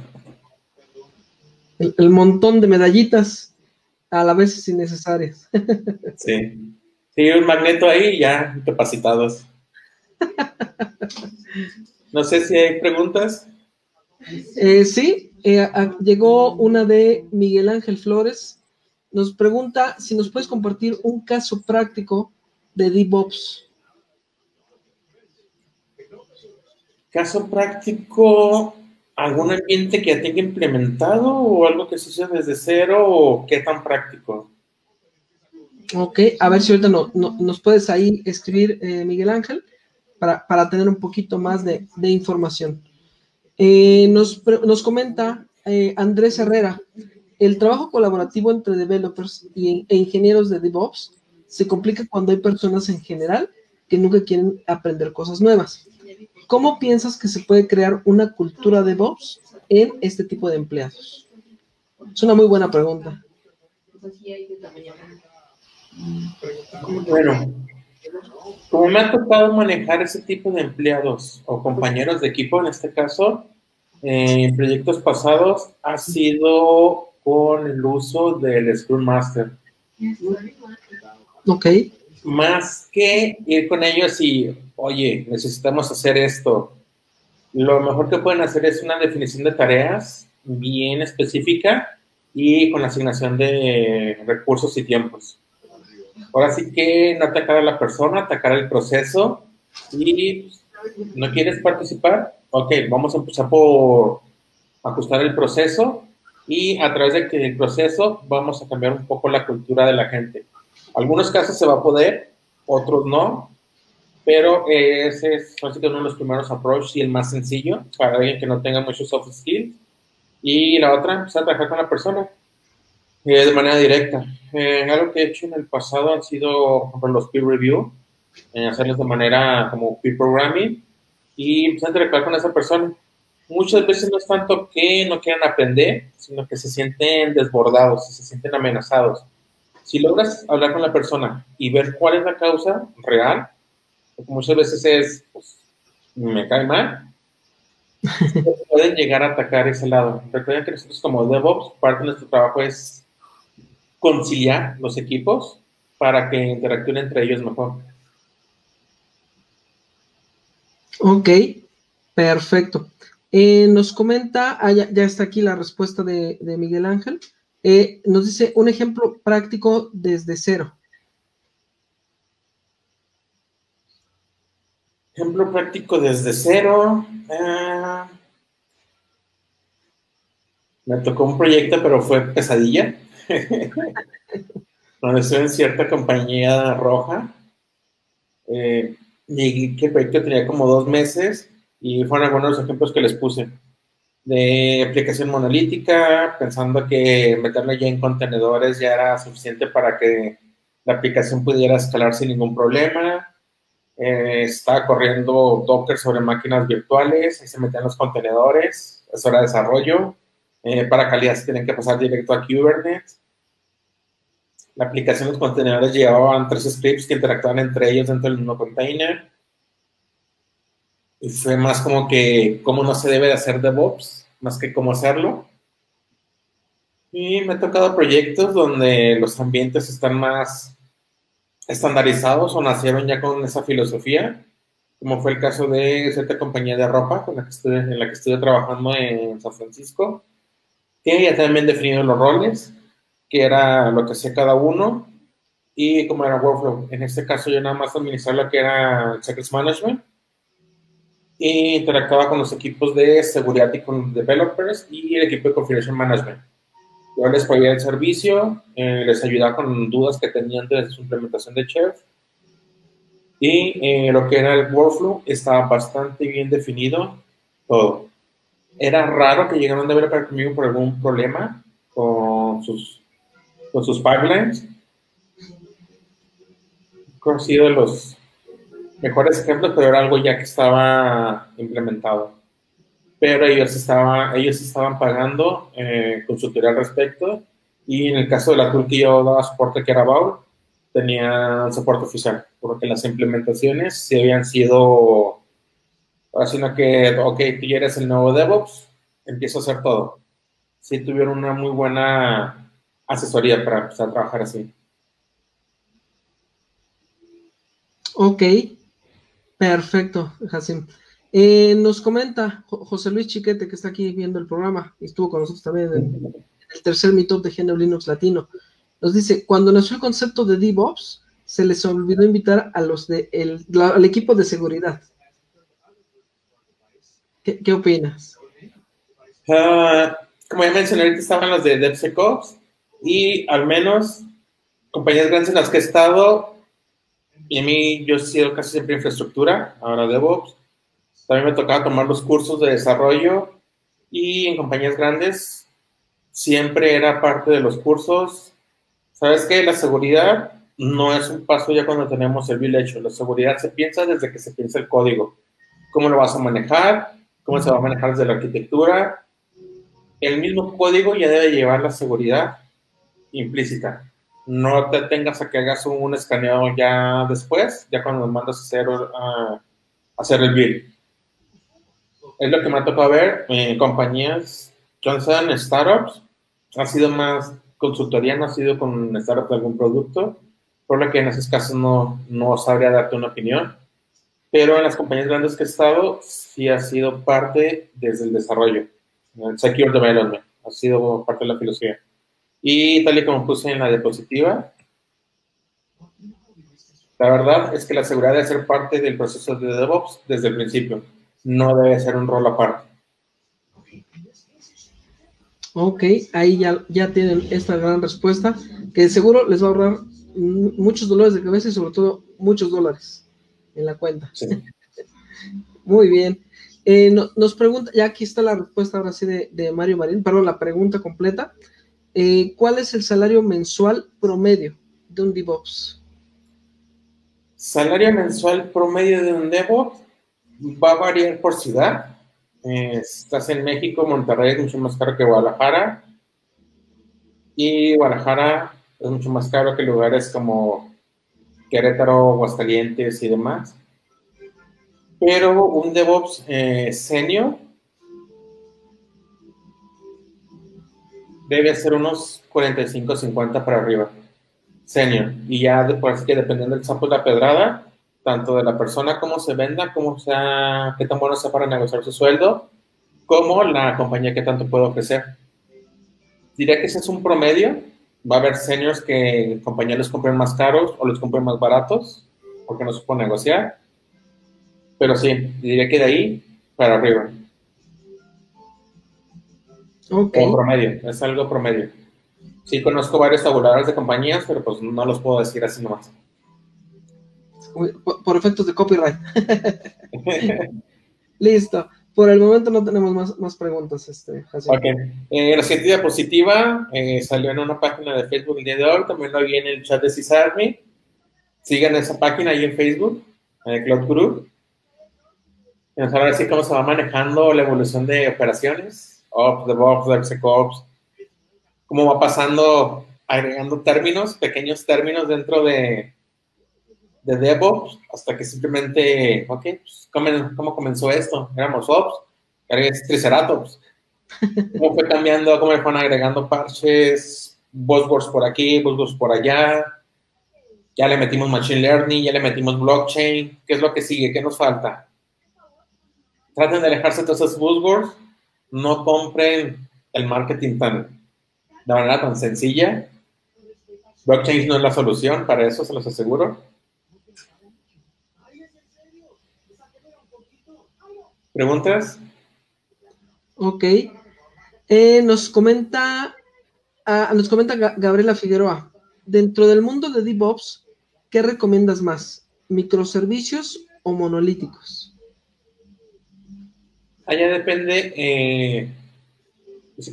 El, el montón de medallitas a la vez innecesarias. Sí. Sí, un magneto ahí ya capacitados. No sé si hay preguntas. Eh, sí, eh, llegó una de Miguel Ángel Flores nos pregunta si nos puedes compartir un caso práctico de DevOps. Caso práctico, algún ambiente que ya tenga implementado o algo que se hizo desde cero o qué tan práctico. Ok, a ver si ahorita no, nos puedes ahí escribir, eh, Miguel Ángel, para, tener un poquito más de, información. Eh, nos, nos, comenta eh, Andrés Herrera, el trabajo colaborativo entre developers y, e ingenieros de DevOps se complica cuando hay personas en general que nunca quieren aprender cosas nuevas. ¿Cómo piensas que se puede crear una cultura de DevOps en este tipo de empleados? Es una muy buena pregunta. Bueno, como me ha tocado manejar ese tipo de empleados o compañeros de equipo en este caso, en proyectos pasados ha sido con el uso del Scrum Master. Ok. Más que ir con ellos y, oye, necesitamos hacer esto. Lo mejor que pueden hacer es una definición de tareas bien específica y con asignación de recursos y tiempos. Ahora sí que no atacar a la persona, atacar el proceso y no quieres participar, ok, vamos a empezar por ajustar el proceso y a través del proceso vamos a cambiar un poco la cultura de la gente. Algunos casos se va a poder, otros no, pero ese es uno de los primeros approaches y el más sencillo para alguien que no tenga muchos soft skills. Y la otra, empezar a trabajar con la persona eh, de manera directa. Eh, algo que he hecho en el pasado han sido, los peer review, eh, hacerlos de manera como peer programming y empezar a interactuar con esa persona muchas veces no es tanto que no quieran aprender, sino que se sienten desbordados, se sienten amenazados. Si logras hablar con la persona y ver cuál es la causa real, muchas veces es, pues, me cae mal, *laughs* pueden llegar a atacar ese lado. Recuerden que nosotros como DevOps, parte de nuestro trabajo es conciliar los equipos para que interactúen entre ellos mejor. Ok, perfecto. Eh, nos comenta, ah, ya, está aquí la respuesta de, Miguel Ángel. Eh, nos dice un ejemplo práctico desde cero. Ejemplo práctico desde cero. Ah, me tocó un proyecto, pero fue pesadilla. *laughs* Donde estoy en cierta compañía roja. Eh, y que el proyecto tenía como dos meses y fueron algunos ejemplos que les puse. De aplicación monolítica, pensando que meterlo ya en contenedores ya era suficiente para que la aplicación pudiera escalar sin ningún problema. Eh, estaba corriendo Docker sobre máquinas virtuales, y se metían los contenedores, eso era desarrollo. Eh, para calidad se tienen que pasar directo a Kubernetes. La aplicación de los contenedores llevaban tres scripts que interactuaban entre ellos dentro del mismo container fue más como que cómo no se debe de hacer DevOps, más que cómo hacerlo. Y me ha tocado proyectos donde los ambientes están más estandarizados o nacieron ya con esa filosofía, como fue el caso de cierta compañía de ropa con la que estuve, en la que estuve trabajando en San Francisco, que ya también definido los roles, que era lo que hacía cada uno y cómo era workflow. En este caso yo nada más administrar lo que era Secrets Management e interactuaba con los equipos de seguridad y con developers y el equipo de configuration management. Yo les proveía el servicio, eh, les ayudaba con dudas que tenían de su implementación de Chef y eh, lo que era el workflow estaba bastante bien definido todo. Era raro que llegaran a developer conmigo por algún problema con sus, con sus pipelines. Conocido de los mejores ejemplos, pero era algo ya que estaba implementado. Pero ellos, estaban ellos estaban pagando eh, consultoría al respecto y en el caso de la tool que yo daba soporte, que era Baul, tenía soporte oficial, porque las implementaciones sí habían sido, sino que, ok, tú ya eres el nuevo DevOps, empiezo a hacer todo. Sí tuvieron una muy buena asesoría para empezar a trabajar así. Ok, Perfecto, Jacim. Eh, nos comenta José Luis Chiquete, que está aquí viendo el programa, y estuvo con nosotros también en, el tercer Meetup de GNU Linux Latino. Nos dice, cuando nació el concepto de DevOps, se les olvidó invitar a los de el, al equipo de seguridad. ¿Qué, opinas? Ah, como ya mencioné, ahorita estaban los de DevSecOps y al menos compañías grandes en las que he estado, y a mí yo he casi siempre infraestructura, ahora DevOps. También me tocaba tomar los cursos de desarrollo y en compañías grandes siempre era parte de los cursos. ¿Sabes qué? La seguridad no es un paso ya cuando tenemos el bill hecho. La seguridad se piensa desde que se piensa el código. ¿Cómo lo vas a manejar? ¿Cómo se va a manejar desde la arquitectura? El mismo código ya debe llevar la seguridad implícita. No te tengas a que hagas un, escaneo ya después, ya cuando mandas a hacer, a hacer el bill es lo que me ha tocado ver en compañías, Johnson, startups, ha sido más consultoría, no ha sido con startups de algún producto, por lo que en esos casos no, no sabría darte una opinión. Pero en las compañías grandes que he estado, sí ha sido parte desde el desarrollo, el Secure Development, ha sido parte de la filosofía. Y tal y como puse en la diapositiva, la verdad es que la seguridad debe ser parte del proceso de DevOps desde el principio no debe ser un rol aparte. Ok, ahí ya, ya tienen esta gran respuesta, que seguro les va a ahorrar muchos dolores de cabeza y sobre todo muchos dólares en la cuenta. *laughs* Muy bien. Eh, nos pregunta, ya aquí está la respuesta ahora sí de, Mario Marín, perdón, la pregunta completa. Eh, ¿Cuál es el salario mensual promedio de un DevOps? Salario mensual promedio de un DevOps va a variar por ciudad. estás en México, Monterrey es mucho más caro que Guadalajara. Y Guadalajara es mucho más caro que lugares como Querétaro, Aguascalientes y demás. Pero un DevOps eh, senior debe ser unos 45, 50 para arriba. Senior. Y ya después que dependiendo del sapo de la pedrada, tanto de la persona cómo se venda, cómo sea, qué tan bueno sea para negociar su sueldo, como la compañía que tanto puede ofrecer. Diría que ese es un promedio. Va a haber seniors que compañías les compren más caros o les compren más baratos, porque no puede negociar. Pero sí, diría que de ahí para arriba. Ok. Un promedio, es algo promedio. Sí, conozco varios tabuladores de compañías, pero pues no los puedo decir así nomás por, efectos de copyright. *laughs* Listo. Por el momento no tenemos más, más preguntas. Este, ok. Eh, la siguiente diapositiva eh, salió en una página de Facebook el día de hoy. También lo vi en el chat de CISARMI. Sigan esa página ahí en Facebook, en el Cloud Group. Vamos a ver así cómo se va manejando la evolución de operaciones. Ops, DevOps, DevSecOps. Cómo va pasando, agregando términos, pequeños términos dentro de, de DevOps hasta que simplemente, ok, pues, ¿cómo, comenzó esto? Éramos Ops, es Triceratops. *laughs* ¿Cómo fue cambiando? ¿Cómo le fueron agregando parches? Buzzwords por aquí, buzzwords por allá. Ya le metimos Machine Learning, ya le metimos Blockchain. ¿Qué es lo que sigue? ¿Qué nos falta? Traten de alejarse de todos esos buzzwords. No compren el marketing tan, de manera tan sencilla. Blockchain no es la solución, para eso se los aseguro ¿Preguntas? Ok. Eh, nos comenta, ah, nos comenta Gabriela Figueroa. Dentro del mundo de DevOps, ¿qué recomiendas más? ¿Microservicios o monolíticos? Allá depende eh,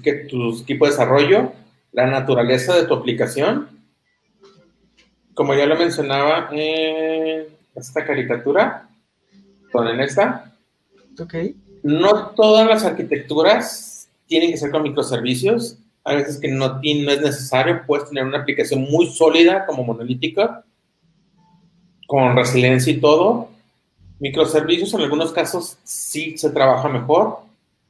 que tu equipo de desarrollo, la naturaleza de tu aplicación. Como ya lo mencionaba en esta caricatura, con en esta, no todas las arquitecturas tienen que ser con microservicios. A veces que no, no es necesario. Puedes tener una aplicación muy sólida como monolítica, con resiliencia y todo. Microservicios en algunos casos sí se trabaja mejor,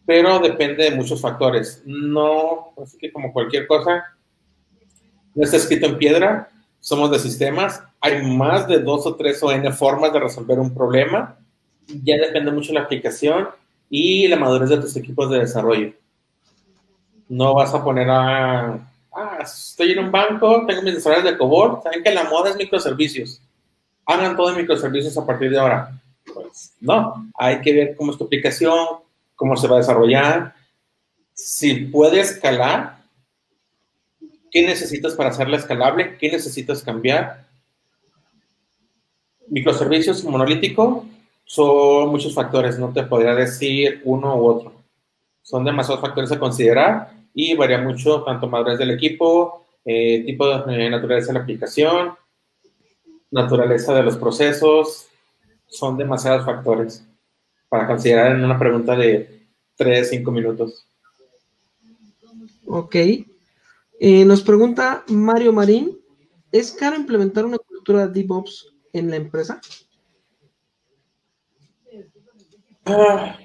pero depende de muchos factores. No, así que como cualquier cosa, no está escrito en piedra, somos de sistemas, hay más de dos o tres o n formas de resolver un problema ya depende mucho de la aplicación y la madurez de tus equipos de desarrollo. No vas a poner a Ah, estoy en un banco, tengo mis desarrollos de COBOL, saben que la moda es microservicios. Hagan todo en microservicios a partir de ahora. Pues no, hay que ver cómo es tu aplicación, cómo se va a desarrollar, si puede escalar, qué necesitas para hacerla escalable, qué necesitas cambiar. Microservicios monolítico son muchos factores, no te podría decir uno u otro. Son demasiados factores a considerar y varía mucho tanto madurez del equipo, eh, tipo de eh, naturaleza de la aplicación, naturaleza de los procesos, son demasiados factores para considerar en una pregunta de 3, 5 minutos. Ok. Eh, nos pregunta Mario Marín, ¿es caro implementar una cultura de DevOps en la empresa? Ah,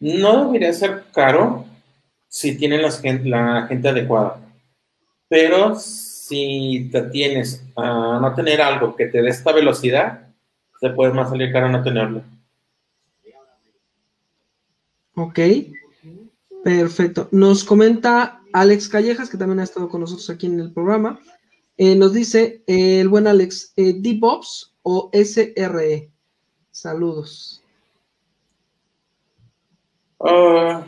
no debería ser caro si tienen la gente adecuada. Pero si te tienes a no tener algo que te dé esta velocidad, se puede más salir caro no tenerlo. Ok, perfecto. Nos comenta Alex Callejas, que también ha estado con nosotros aquí en el programa. Eh, nos dice eh, el buen Alex, eh, ¿DevOps o SRE? Saludos. Ah,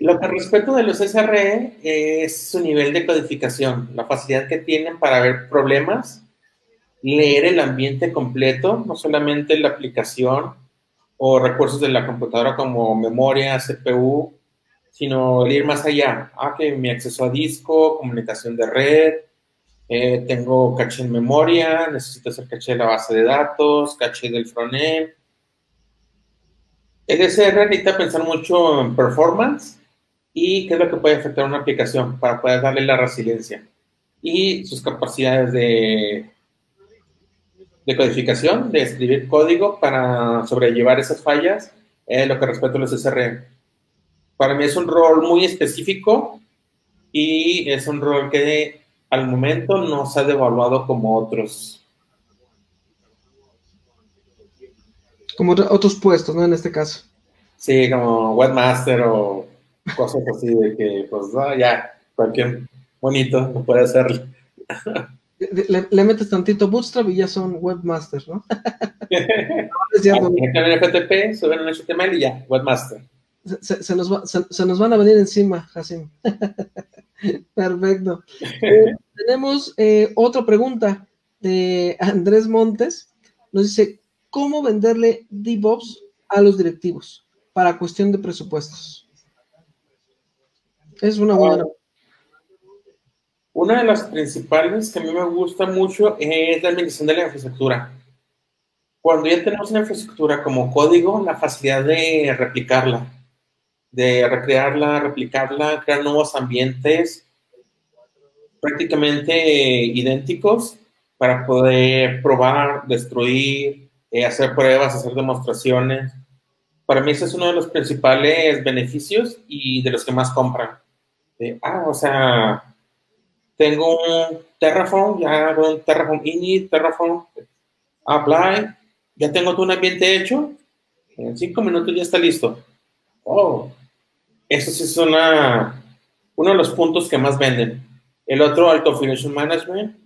lo que respeto de los SRE es su nivel de codificación, la facilidad que tienen para ver problemas, leer el ambiente completo, no solamente la aplicación o recursos de la computadora como memoria, CPU, sino el ir más allá. Ah, que mi acceso a disco, comunicación de red, eh, tengo caché en memoria, necesito hacer caché de la base de datos, caché del frontend. El SR necesita pensar mucho en performance y qué es lo que puede afectar una aplicación para poder darle la resiliencia y sus capacidades de, codificación, de escribir código para sobrellevar esas fallas, es lo que respeto a los SRE. Para mí es un rol muy específico y es un rol que al momento no se ha devaluado como otros. Como otros puestos, ¿no? En este caso. Sí, como webmaster o cosas así de que, pues, ya, cualquier bonito puede hacer. Le, metes tantito Bootstrap y ya son webmasters, ¿no? el FTP, suben un HTML y ya, webmaster. Se, nos se, nos van a venir encima, Jacim. *laughs* *laughs* Perfecto. Eh, tenemos eh, otra pregunta de Andrés Montes. Nos dice, ¿cómo venderle DevOps a los directivos para cuestión de presupuestos? Es una buena. Una de las principales que a mí me gusta mucho es la administración de la infraestructura. Cuando ya tenemos una infraestructura como código, la facilidad de replicarla, de recrearla, replicarla, crear nuevos ambientes prácticamente idénticos para poder probar, destruir, eh, hacer pruebas, hacer demostraciones. Para mí ese es uno de los principales beneficios y de los que más compran ah, o sea, tengo un Terraform, ya hago un Terraform init, Terraform apply, ya tengo todo un ambiente hecho, en cinco minutos ya está listo. Oh, eso sí es una, uno de los puntos que más venden. El otro, el Configuration Management,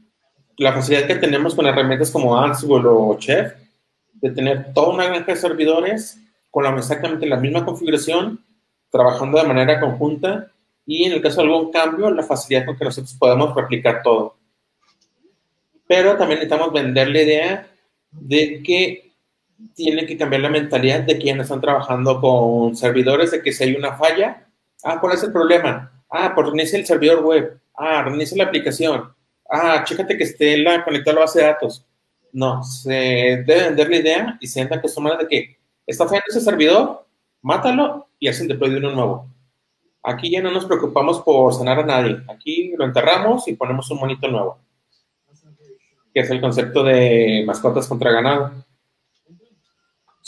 la facilidad que tenemos con herramientas como Ansible o Chef, de tener toda una granja de servidores con exactamente la misma configuración, trabajando de manera conjunta y en el caso de algún cambio, la facilidad con que nosotros podemos replicar todo. Pero también necesitamos vender la idea de que tiene que cambiar la mentalidad de quienes están trabajando con servidores, de que si hay una falla, ah, ¿cuál es el problema? Ah, por reinicia el servidor web. Ah, reinicia la aplicación. Ah, chécate que esté la, conectada a la base de datos. No, se debe vender la idea y se entra acostumbrada de que está fallando ese servidor, mátalo y hacen deploy de uno nuevo. Aquí ya no nos preocupamos por sanar a nadie. Aquí lo enterramos y ponemos un monito nuevo. Que es el concepto de mascotas contra ganado.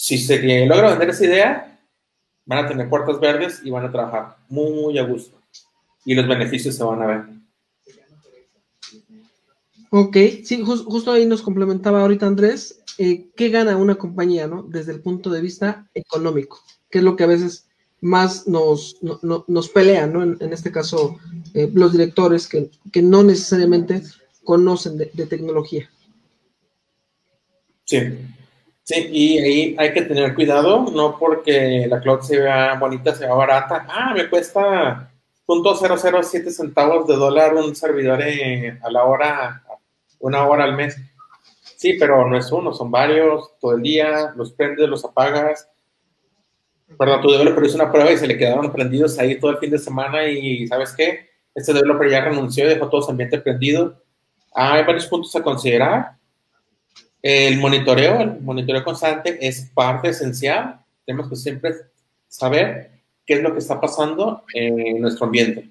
Si se logra vender esa idea, van a tener puertas verdes y van a trabajar muy, a gusto. Y los beneficios se van a ver. Ok, sí, justo ahí nos complementaba ahorita Andrés, eh, ¿qué gana una compañía, no? Desde el punto de vista económico, que es lo que a veces más nos, nos pelean, ¿no? En, este caso, eh, los directores que, no necesariamente conocen de, tecnología. Sí, sí, y ahí hay que tener cuidado, no porque la cloud se vea bonita, se vea barata. Ah, me cuesta .007 centavos de dólar un servidor a la hora, una hora al mes. Sí, pero no es uno, son varios, todo el día, los prendes, los apagas. Perdón, tu developer hizo una prueba y se le quedaron prendidos ahí todo el fin de semana y ¿sabes qué? Este developer ya renunció y dejó todo su ambiente prendido. hay varios puntos a considerar. El monitoreo, el monitoreo constante es parte esencial. Tenemos que siempre saber qué es lo que está pasando en nuestro ambiente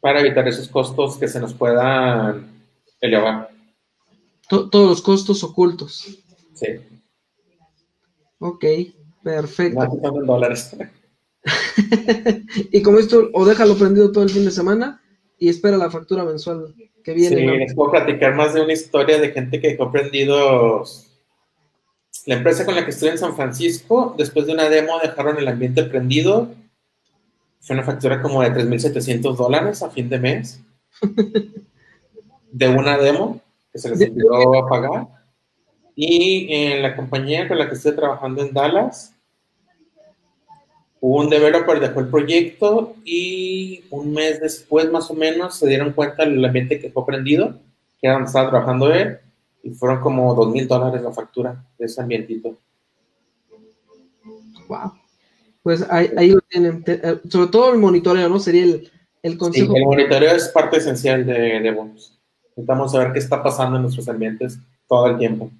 para evitar esos costos que se nos puedan elevar todos los costos ocultos. Sí. Ok, perfecto. No, dólares. *laughs* y como esto, o déjalo prendido todo el fin de semana y espera la factura mensual que viene. Sí, les puedo platicar más de una historia de gente que dejó prendidos. La empresa con la que estoy en San Francisco, después de una demo, dejaron el ambiente prendido. Fue una factura como de 3.700 dólares a fin de mes. de una demo se les olvidó a pagar. Y en la compañía con la que estoy trabajando en Dallas, un developer dejó el proyecto y un mes después, más o menos, se dieron cuenta del ambiente que fue prendido, que era donde estaba trabajando él, y fueron como dos mil dólares la factura de ese ambientito. Wow. Pues ahí, lo tienen. Eh, sobre todo el monitoreo, ¿no? Sería el, el consejo. Sí, el monitoreo es parte esencial de, de Intentamos saber qué está pasando en nuestros ambientes todo el tiempo.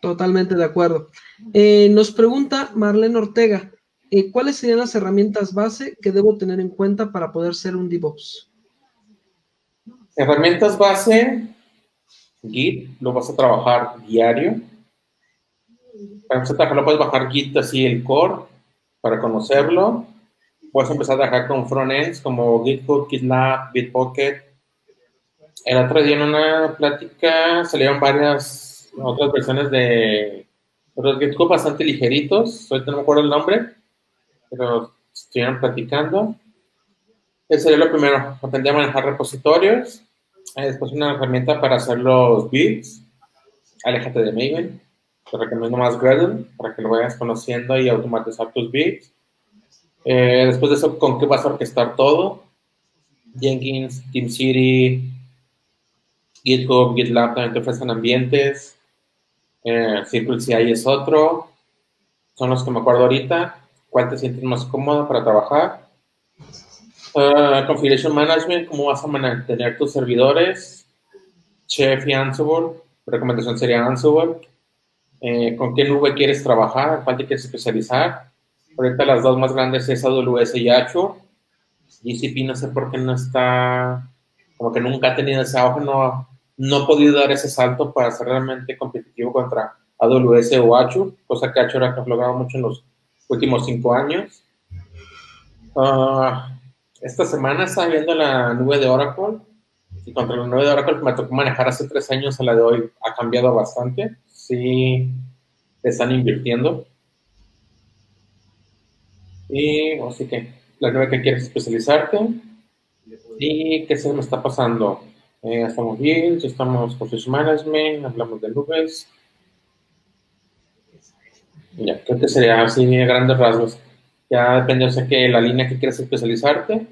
Totalmente de acuerdo. Eh, nos pregunta Marlene Ortega, eh, ¿cuáles serían las herramientas base que debo tener en cuenta para poder ser un DevOps? Herramientas base, Git, lo vas a trabajar diario. Para empezar lo puedes bajar Git así el core para conocerlo. Puedes empezar a trabajar con frontends como GitHub, GitLab, Bitbucket, el otro día en una plática salieron varias otras versiones de otros GitHub bastante ligeritos, ahorita no me acuerdo el nombre, pero estuvieron platicando. Ese sería lo primero, aprender a manejar repositorios, eh, después una herramienta para hacer los builds, aléjate de Maven, te recomiendo más Gradle para que lo vayas conociendo y automatizar tus builds. Eh, después de eso, ¿con qué vas a orquestar todo? Jenkins, TeamCity, GitHub, GitLab también te ofrecen ambientes. Eh, CircleCI es otro. Son los que me acuerdo ahorita. ¿Cuál te sientes más cómodo para trabajar? Uh, configuration Management, ¿cómo vas a mantener tus servidores? Chef y Ansible. Recomendación sería Ansible. Eh, ¿Con qué nube quieres trabajar? ¿Cuál te quieres especializar? Ahorita las dos más grandes es AWS y Azure. GCP no sé por qué no está como que nunca ha tenido ese auge, no, no ha podido dar ese salto para ser realmente competitivo contra AWS o Azure, cosa que Azure ha logrado mucho en los últimos cinco años. Ah, esta semana está viendo la nube de Oracle y contra la nube de Oracle que me tocó manejar hace tres años a la de hoy ha cambiado bastante. Sí, están invirtiendo. Y así que la nube que quieres especializarte, ¿Y qué se me está pasando? Eh, estamos bien, estamos Fish Management, hablamos de nubes. Ya, creo que sería así grandes rasgos. Ya depende, o sea, que la línea que quieres especializarte.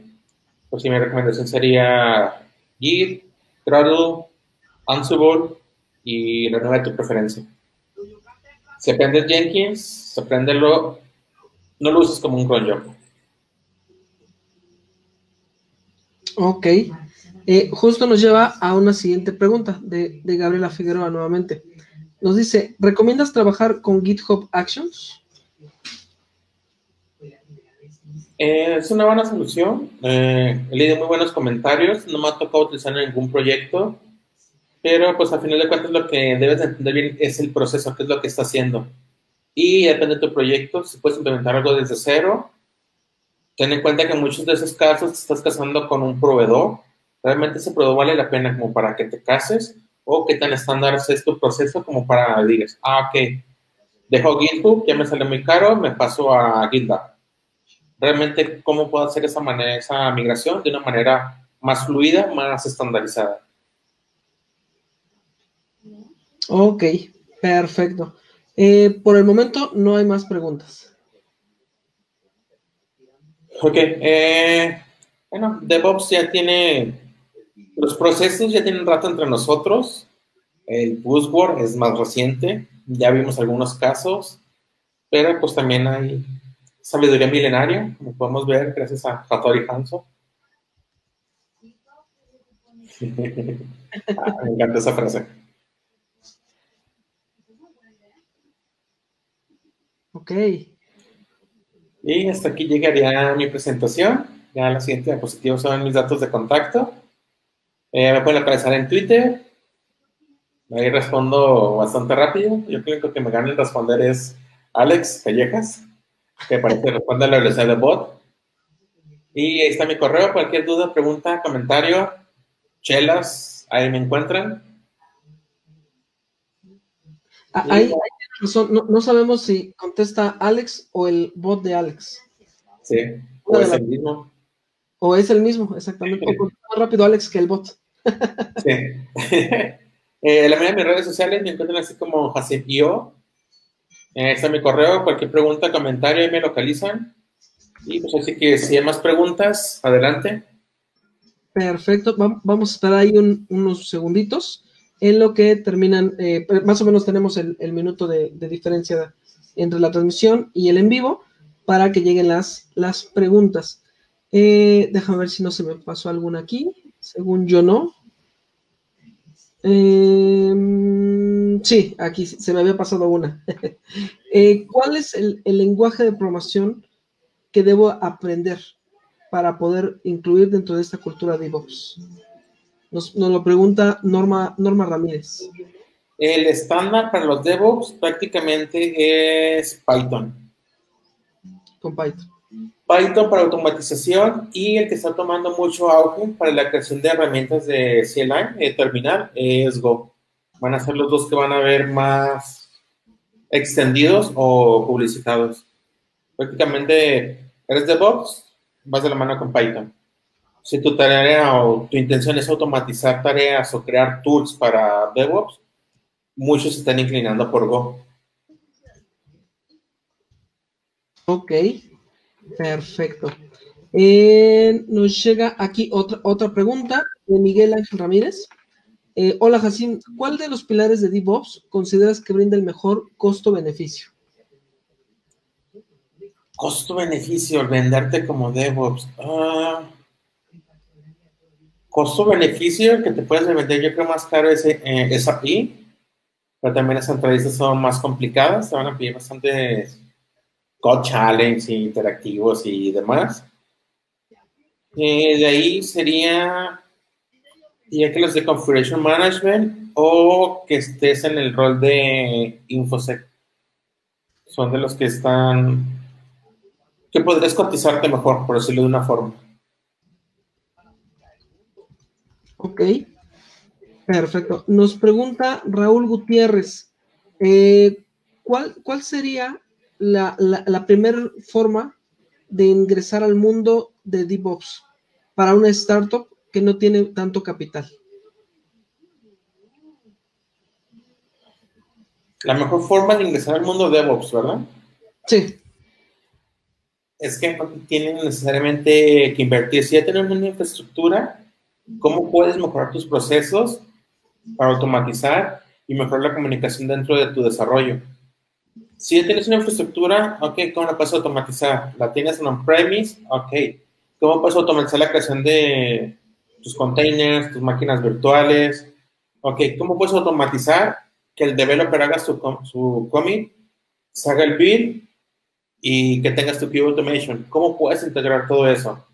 Pues sí, mi recomendación sería Git, Gradle, Ansible y la nueva de tu preferencia. Si aprendes Jenkins, apréndelo, no lo uses como un cron Ok. Eh, justo nos lleva a una siguiente pregunta de, Gabriela Figueroa nuevamente. Nos dice, ¿recomiendas trabajar con GitHub Actions? Eh, es una buena solución. Eh, he leído muy buenos comentarios. No me ha tocado utilizar en ningún proyecto. Pero pues al final de cuentas lo que debes entender bien es el proceso, qué es lo que está haciendo. Y depende de tu proyecto, si puedes implementar algo desde cero ten en cuenta que muchos de esos casos te estás casando con un proveedor. Realmente ese proveedor vale la pena como para que te cases o qué tan estándar es tu proceso como para digas, ah, ok, dejo GitHub, ya me sale muy caro, me paso a GitLab. Realmente, ¿cómo puedo hacer esa, manera, esa migración de una manera más fluida, más estandarizada? Ok, perfecto. Eh, por el momento no hay más preguntas. Ok, eh, bueno, DevOps ya tiene, los procesos ya tienen rato entre nosotros. El buzzword es más reciente, ya vimos algunos casos, pero pues también hay sabiduría milenaria, como podemos ver gracias a Hattori Hanzo. *laughs* Ah, me encanta esa frase. Ok. Y hasta aquí llegaría mi presentación. Ya la siguiente diapositiva son mis datos de contacto. Eh, me pueden localizar en Twitter. Ahí respondo bastante rápido. Yo creo que lo que me gana en responder es Alex Callejas, que parece que responde a la velocidad de bot. Y ahí está mi correo. Cualquier duda, pregunta, comentario, chelas, ahí me encuentran. Ah, ahí, no, sabemos si contesta Alex o el bot de Alex. Sí, o es el mismo. O es el mismo, exactamente. O contesta más rápido Alex que el bot. Sí. *laughs* eh, la mayoría de mis redes sociales me encuentran así como Hasepio. Eh, está mi correo, cualquier pregunta, comentario, ahí me localizan. Y pues así que si hay más preguntas, adelante. Perfecto, vamos a esperar ahí unos segunditos en lo que terminan, eh, más o menos tenemos el, minuto de, diferencia entre la transmisión y el en vivo para que lleguen las, las preguntas. Eh, déjame ver si no se me pasó alguna aquí. Según yo no. Em, sí, aquí se me había pasado una. *laughs* Eh, ¿Cuál es el, el lenguaje de programación que debo aprender para poder incluir dentro de esta cultura de DevOps? Nos, lo pregunta Norma, Norma Ramírez. El estándar para los DevOps prácticamente es Python. Con Python. Python para automatización y el que está tomando mucho auge para la creación de herramientas de CLI, de terminal, es Go. Van a ser los dos que van a ver más extendidos o publicitados. Prácticamente eres DevOps, vas de la mano con Python si tu tarea o tu intención es automatizar tareas o crear tools para DevOps, muchos están inclinando por Go. Ok, perfecto. Eh, nos llega aquí otra, otra pregunta de Miguel Ángel Ramírez. Eh, hola, Jacín, ¿cuál de los pilares de DevOps consideras que brinda el mejor costo-beneficio? Costo-beneficio, venderte como DevOps. Ah, costo-beneficio que te puedes vender, yo creo más caro es eh, API, pero también las entrevistas son más complicadas, te van a pedir bastantes code challenge interactivos y demás. Eh, de ahí sería, ya que los de Configuration Management o que estés en el rol de InfoSec. Son de los que están, que podrías cotizarte mejor, por decirlo de una forma. Ok, perfecto. Nos pregunta Raúl Gutiérrez, eh, ¿cuál, ¿cuál, sería la, la, primera forma de ingresar al mundo de DevOps para una startup que no tiene tanto capital? La mejor forma de ingresar al mundo de DevOps, ¿verdad? Sí. Es que no tienen necesariamente que invertir. Si ya tienen una infraestructura, cómo puedes mejorar tus procesos para automatizar y mejorar la comunicación dentro de tu desarrollo. Si ya tienes una infraestructura, ok, ¿cómo la puedes automatizar? ¿La tienes en on-premise? Ok. ¿Cómo puedes automatizar la creación de tus containers, tus máquinas virtuales? Ok, ¿cómo puedes automatizar que el developer haga su, su commit, se haga el build y que tengas tu Cube Automation? ¿Cómo puedes integrar todo eso?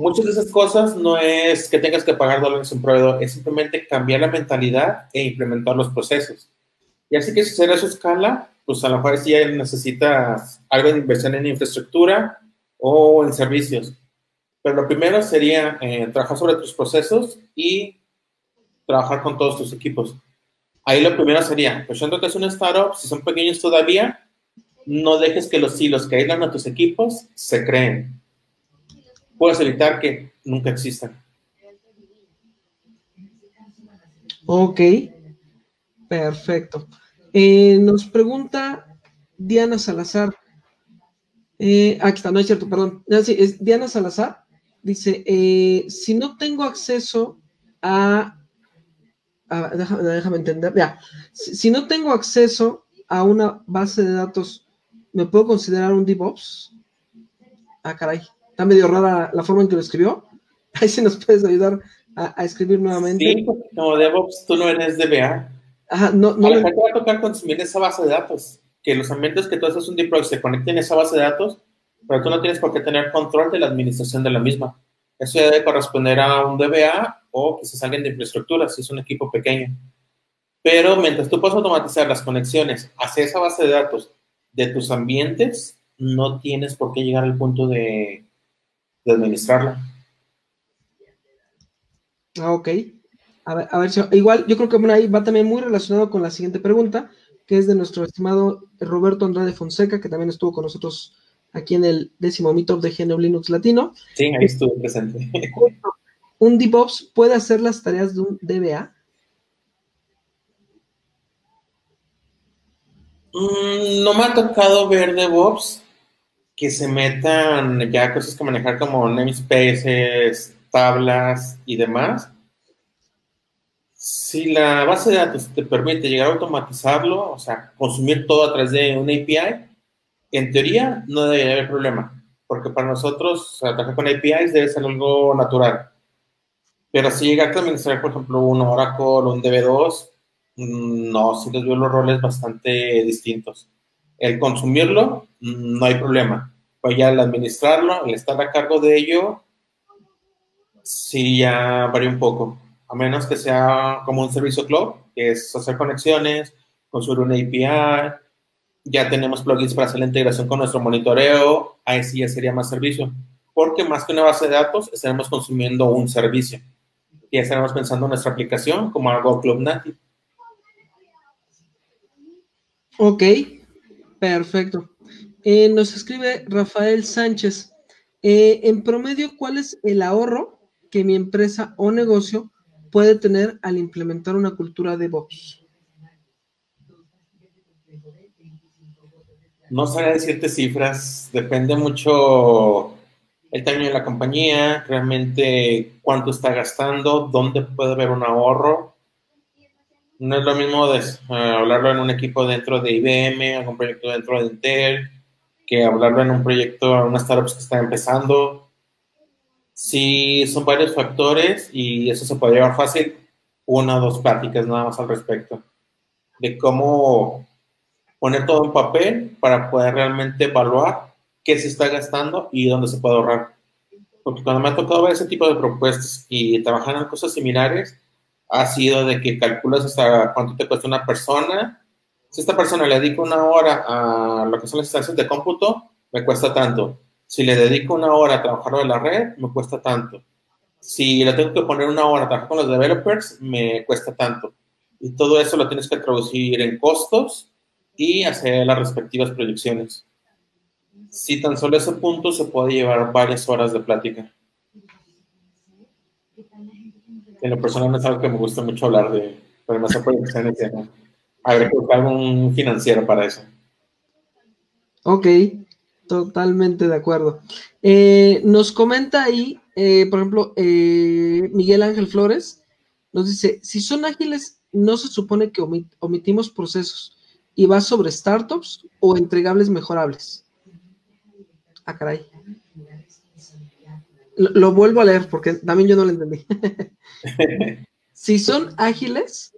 muchas de esas cosas no es que tengas que pagar dólares a un proveedor, es simplemente cambiar la mentalidad e implementar los procesos. Y así que si será su escala, pues a lo mejor ya necesitas algo de inversión en infraestructura o en servicios. Pero lo primero sería eh, trabajar sobre tus procesos y trabajar con todos tus equipos. Ahí lo primero sería, pues que es una startup, si son pequeños todavía, no dejes que los hilos que aislan a tus equipos se creen. Puedes evitar que nunca existan. Ok, perfecto. Eh, nos pregunta Diana Salazar. Eh, aquí está, no es cierto, perdón. es Diana Salazar. Dice, eh, si no tengo acceso a, déjame, entender, ya, si, no tengo acceso a una base de datos, ¿me puedo considerar un DevOps? Ah, caray, está medio rara la forma en que lo escribió. *laughs* Ahí sí nos puedes ayudar a, escribir nuevamente. Sí, como DevOps tú no eres DBA. Ajá, no, no. A le... va a tocar consumir esa base de datos, que los ambientes que tú haces un deploy se conecten a esa base de datos pero tú no tienes por qué tener control de la administración de la misma. Eso ya debe corresponder a un DBA o quizás alguien de infraestructura, si es un equipo pequeño. Pero mientras tú puedas automatizar las conexiones hacia esa base de datos de tus ambientes, no tienes por qué llegar al punto de, de administrarla. Ah, ok. A ver, a ver, igual yo creo que ahí va también muy relacionado con la siguiente pregunta, que es de nuestro estimado Roberto Andrade Fonseca, que también estuvo con nosotros aquí en el décimo Meetup de GNU Linux Latino. Sí, ahí estuve presente. ¿Un DevOps puede hacer las tareas de un DBA? Mm, no me ha tocado ver DevOps que se metan ya cosas que manejar como namespaces, tablas y demás. Si la base de datos te permite llegar a automatizarlo, o sea, consumir todo a través de una API, en teoría no debería haber problema, porque para nosotros trabajar con APIs debe ser algo natural. Pero si llegar a administrar, por ejemplo, un Oracle o un DB2, mm, no, si les veo los roles bastante distintos. El consumirlo, mm, no hay problema. Pues ya el administrarlo, el estar a cargo de ello, sí ya varía un poco. A menos que sea como un servicio cloud, que es hacer conexiones, construir una API, ya tenemos plugins para hacer la integración con nuestro monitoreo, ahí sí ya sería más servicio, porque más que una base de datos, estaremos consumiendo un servicio. Y estaremos pensando en nuestra aplicación como algo Club Native. Ok, perfecto. Eh, nos escribe Rafael Sánchez. Eh, en promedio, ¿cuál es el ahorro que mi empresa o negocio puede tener al implementar una cultura de DevOps? No sabría decirte cifras, depende mucho el tamaño de la compañía, realmente cuánto está gastando, dónde puede haber un ahorro. No es lo mismo eh, hablarlo en un equipo dentro de IBM, algún proyecto dentro de Intel, que hablarlo en un proyecto, en una startup que está empezando. Sí, son varios factores y eso se puede llevar fácil. Una o dos prácticas nada más al respecto de cómo poner todo en papel para poder realmente evaluar qué se está gastando y dónde se puede ahorrar. Porque cuando me ha tocado ver ese tipo de propuestas y trabajar en cosas similares, ha sido de que calculas hasta cuánto te cuesta una persona. Si esta persona le dedica una hora a lo que son las instancias de cómputo, me cuesta tanto. Si le dedico una hora a trabajar en la red, me cuesta tanto. Si le tengo que poner una hora a trabajar con los developers, me cuesta tanto. Y todo eso lo tienes que traducir en costos y hacer las respectivas proyecciones. Si tan solo ese punto se puede llevar varias horas de plática. En lo personal es algo que me gusta mucho hablar de, pero más proyecciones ¿no? Habrá que buscar un financiero para eso. Ok, totalmente de acuerdo. Eh, nos comenta ahí, eh, por ejemplo, eh, Miguel Ángel Flores, nos dice, si son ágiles, no se supone que omitimos procesos y va sobre startups o entregables mejorables. Ah, caray. Lo, vuelvo a leer porque también yo no lo entendí. *laughs* si son ágiles,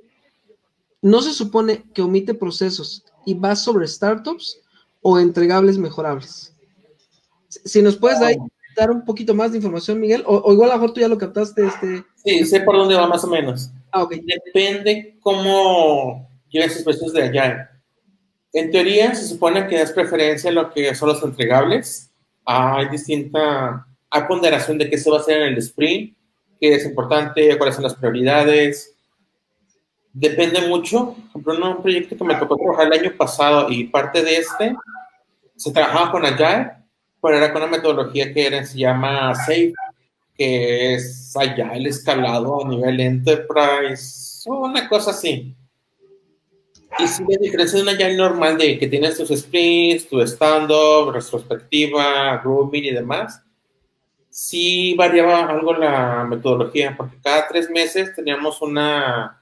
no se supone que omite procesos y va sobre startups o entregables mejorables. Si nos puedes dar un poquito más de información, Miguel, o, igual a lo mejor tú ya lo captaste. Este... Sí, sé por dónde va más o menos. Ah, ok. Depende cómo lleves procesos de allá. En teoría, se supone que es preferencia a lo que son los entregables. Hay distinta hay ponderación de qué se va a hacer en el sprint, qué es importante, cuáles son las prioridades. Depende mucho. Por ejemplo, un proyecto que me tocó trabajar el año pasado y parte de este se trabajaba con Agile, pero era con una metodología que era, se llama SAFE, que es Agile escalado a nivel Enterprise, una cosa así. Y si la diferencia de una Agile normal de que tienes tus sprints, tu stand-up, retrospectiva, grooming y demás, sí variaba algo la metodología, porque cada tres meses teníamos una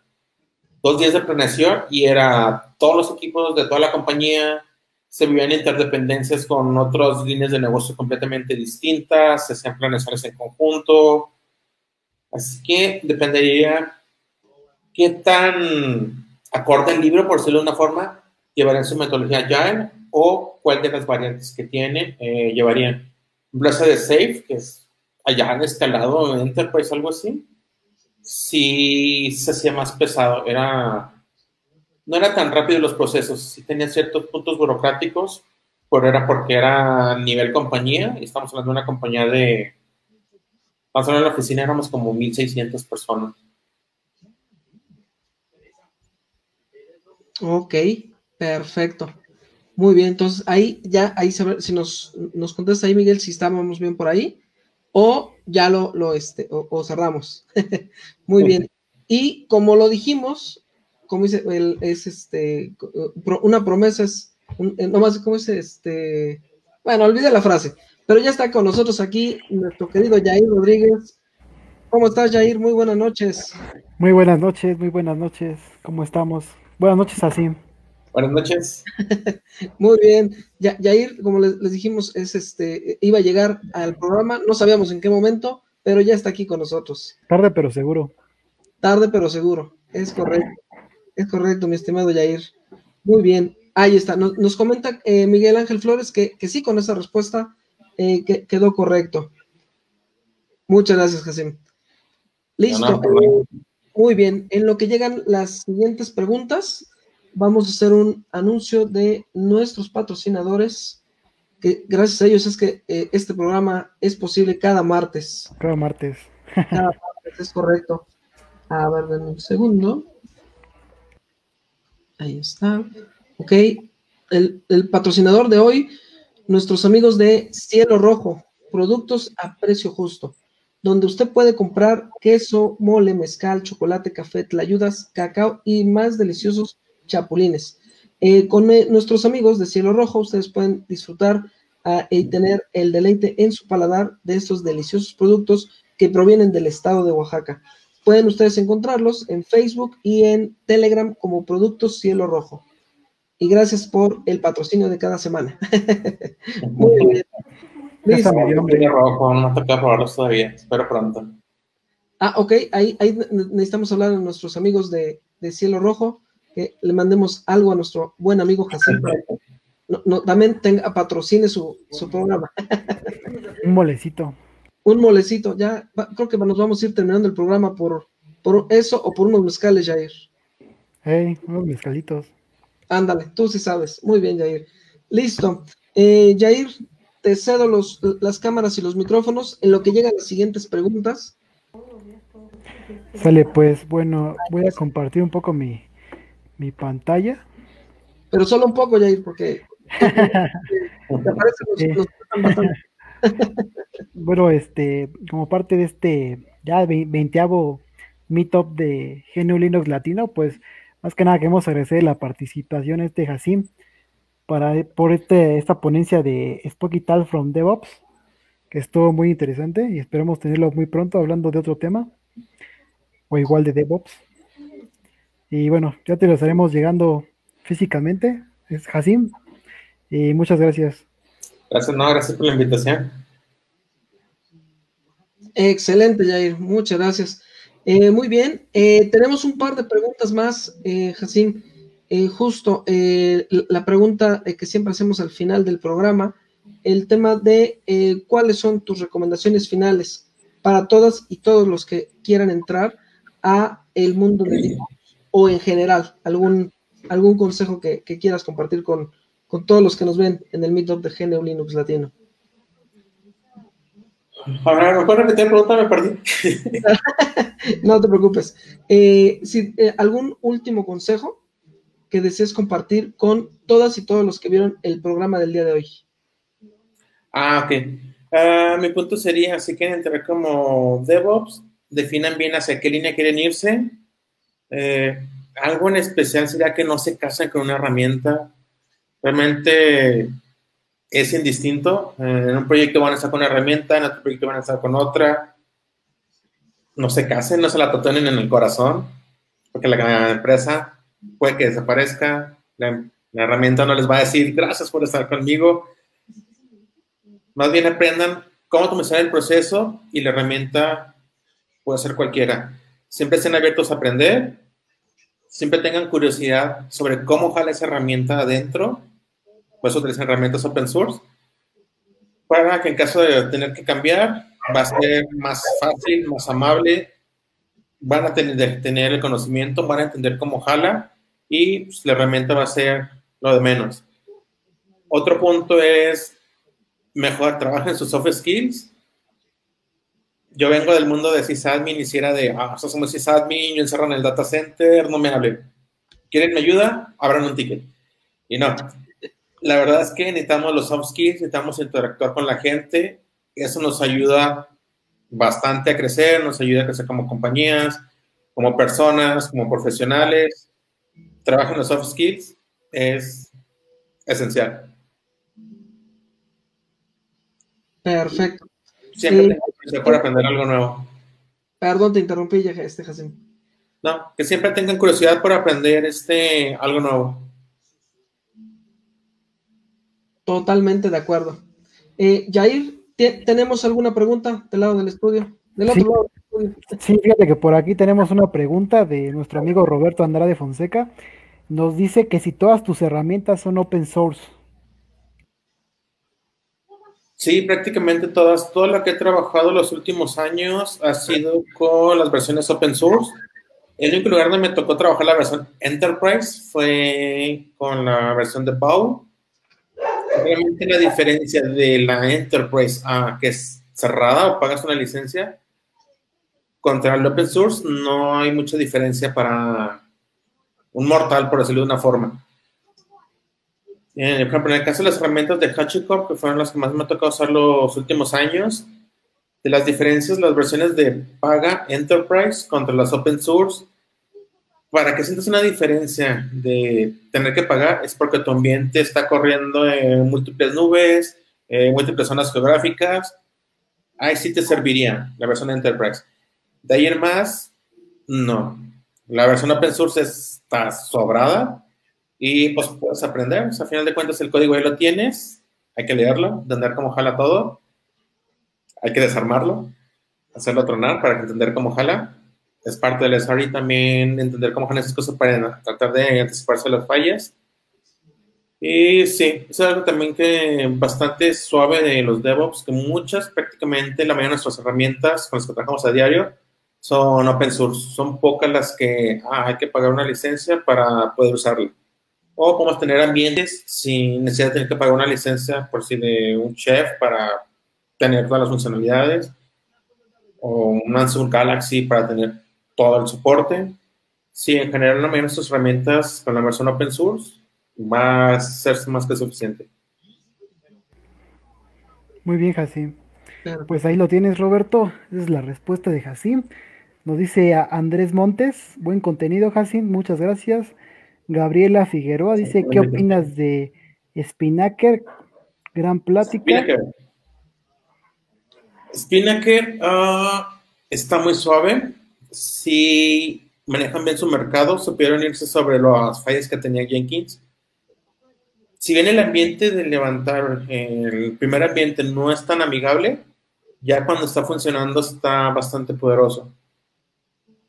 dos días de planeación y era todos los equipos de toda la compañía, se vivían interdependencias con otras líneas de negocio completamente distintas, se hacían planeaciones en conjunto. Así que dependería qué tan acorde el libro, por decirlo de una forma, llevarían su metodología Agile o cuál de las variantes que tiene eh, llevarían. Un de Safe, que es allá en escalado, en Enterprise, algo así, sí se hacía más pesado. Era, no era tan rápido los procesos, sí tenía ciertos puntos burocráticos, pero era porque era nivel compañía, y estamos hablando de una compañía de, estamos hablando de la oficina, éramos como 1.600 personas. Ok, perfecto. Muy bien, entonces ahí ya, ahí se, si nos, nos contesta ahí, Miguel, si estábamos bien por ahí o ya lo, lo este, o, cerramos. *laughs* Muy bien. Y como lo dijimos, como dice, el, es este, una promesa es, un, eh, nomás, ¿cómo dice? Este, bueno, olvide la frase, pero ya está con nosotros aquí nuestro querido Jair Rodríguez. ¿Cómo estás, Jair? Muy buenas noches. Muy buenas noches, muy buenas noches. ¿Cómo estamos? Buenas noches, así. Buenas noches. *laughs* Muy bien. Ya, Yair, como les, dijimos, es este, iba a llegar al programa, no sabíamos en qué momento, pero ya está aquí con nosotros. Tarde pero seguro. Tarde pero seguro, es correcto. Es correcto, mi estimado Yair. Muy bien, ahí está. Nos, comenta eh, Miguel Ángel Flores que, sí, con esa respuesta eh, que, quedó correcto. Muchas gracias, Jasim. Listo. muy bien, en lo que llegan las siguientes preguntas, vamos a hacer un anuncio de nuestros patrocinadores, que gracias a ellos es que eh, este programa es posible cada martes. Cada martes. *laughs* cada martes, es correcto. A ver, denme un segundo. Ahí está. Ok. El, el patrocinador de hoy, nuestros amigos de Cielo Rojo, productos a precio justo donde usted puede comprar queso, mole, mezcal, chocolate, café, tlayudas, cacao y más deliciosos chapulines. Eh, con eh, nuestros amigos de Cielo Rojo, ustedes pueden disfrutar ah, y tener el deleite en su paladar de estos deliciosos productos que provienen del estado de Oaxaca. Pueden ustedes encontrarlos en Facebook y en Telegram como Productos Cielo Rojo. Y gracias por el patrocinio de cada semana. *laughs* Muy bien. Listo. Rojo, no toca probarlos todavía, espero pronto. Ah, ok, ahí, ahí necesitamos hablar de nuestros amigos de, de Cielo Rojo que le mandemos algo a nuestro buen amigo Jacinto. No, también tenga, patrocine su, programa. *laughs* Un molecito. Un molecito, ya creo que nos vamos a ir terminando el programa por, por eso o por unos mezcales, Jair. Hey, unos mezcalitos. Ándale, tú sí sabes. Muy bien, Jair. Listo. Eh, Jair, te cedo los, las cámaras y los micrófonos en lo que llegan las siguientes preguntas. Sale, pues, bueno, voy a compartir un poco mi, mi pantalla. Pero solo un poco, Jair, porque *laughs* *laughs* bueno, este, como parte de este ya veinteavo meetup de GNU Linux Latino, pues más que nada queremos agradecer la participación este Jacim para por este, esta ponencia de Spooky Tal from DevOps, que estuvo muy interesante y esperamos tenerlo muy pronto hablando de otro tema o igual de DevOps. Y bueno, ya te lo estaremos llegando físicamente. Es Hasim. Y muchas gracias. Gracias, no, gracias por la invitación. Excelente, Jair. Muchas gracias. Eh, muy bien. Eh, tenemos un par de preguntas más, eh, eh justo la pregunta que siempre hacemos al final del programa, el tema de cuáles son tus recomendaciones finales para todas y todos los que quieran entrar a el mundo del o en general, algún, algún consejo que, quieras compartir con, todos los que nos ven en el Meetup de GNU Linux Latino. Ahora, ¿me puedes repetir la pregunta? Me perdí. *laughs* no te preocupes. Eh, si, eh, ¿Algún último consejo que desees compartir con todas y todos los que vieron el programa del día de hoy? Ah, ok. Ah, mi punto sería, si quieren entrar como DevOps, definan bien hacia qué línea quieren irse. Eh, algo en especial sería que no se casen con una herramienta. Realmente es indistinto. En un proyecto van a estar con una herramienta, en otro proyecto van a estar con otra. No se casen, no se la tatuenen en el corazón, porque la empresa puede que desaparezca. La, la herramienta no les va a decir gracias por estar conmigo. Más bien aprendan cómo comenzar el proceso y la herramienta puede ser cualquiera. Siempre estén abiertos a aprender, siempre tengan curiosidad sobre cómo jala esa herramienta adentro puedes utilizar herramientas open source para que en caso de tener que cambiar va a ser más fácil, más amable, van a tener, tener el conocimiento, van a entender cómo jala y pues, la herramienta va a ser lo de menos. Otro punto es mejor trabajen sus soft skills. Yo vengo del mundo de sysadmin y si era de, ah, somos sysadmin, yo encerro en el data center, no me hablen. ¿Quieren mi ayuda? Abran un ticket. Y no, la verdad es que necesitamos los soft skills, necesitamos interactuar con la gente. Eso nos ayuda bastante a crecer, nos ayuda a crecer como compañías, como personas, como profesionales. Trabajar en los soft skills es esencial. Perfecto. Siempre sí. por aprender algo nuevo. Perdón, te interrumpí, este Jacín. No, que siempre tengan curiosidad por aprender este algo nuevo. Totalmente de acuerdo. Eh, Jair, ¿tenemos alguna pregunta del lado del estudio? Del otro sí. lado del estudio. Sí, fíjate que por aquí tenemos una pregunta de nuestro amigo Roberto Andrade Fonseca. Nos dice que si todas tus herramientas son open source. Sí, prácticamente todas. Todo lo que he trabajado los últimos años ha sido con las versiones open source. El único lugar donde me tocó trabajar la versión Enterprise fue con la versión de Pau realmente la diferencia de la Enterprise a que es cerrada o pagas una licencia contra el open source, no hay mucha diferencia para un mortal, por decirlo de una forma. Eh, por ejemplo, en el caso de las herramientas de HashiCorp, que fueron las que más me ha tocado usar los últimos años, de las diferencias, las versiones de paga Enterprise contra las open source, para que sientas una diferencia de tener que pagar es porque tu ambiente está corriendo en múltiples nubes, en múltiples zonas geográficas. Ahí sí te serviría la versión Enterprise. De ahí en más, no. La versión open source está sobrada y pues puedes aprender. O sea, a final de cuentas el código ahí lo tienes, hay que leerlo, entender cómo jala todo, hay que desarmarlo, hacerlo tronar para entender cómo jala es parte del SRE también entender cómo son esas cosas para tratar de anticiparse las fallas. Y sí, es algo también que bastante suave de los DevOps, que muchas, prácticamente la mayoría de nuestras herramientas con las que trabajamos a diario son open source. Son pocas las que ah, hay que pagar una licencia para poder usarla. O podemos tener ambientes sin necesidad de tener que pagar una licencia por si de un chef para tener todas las funcionalidades. O un Samsung Galaxy para tener todo el soporte. Sí, en general, mayoría de nuestras herramientas con la versión open source va a ser más que suficiente. Muy bien, Jacim. Pues ahí lo tienes, Roberto. Esa es la respuesta de Jacim. Nos dice Andrés Montes, buen contenido, Jacim, muchas gracias. Gabriela Figueroa dice, ¿qué opinas de Spinnaker? Gran plática. Spinnaker, Spinnaker uh, está muy suave si manejan bien su mercado, supieron irse sobre las fallas que tenía Jenkins. Si bien el ambiente de levantar, el primer ambiente no es tan amigable, ya cuando está funcionando está bastante poderoso.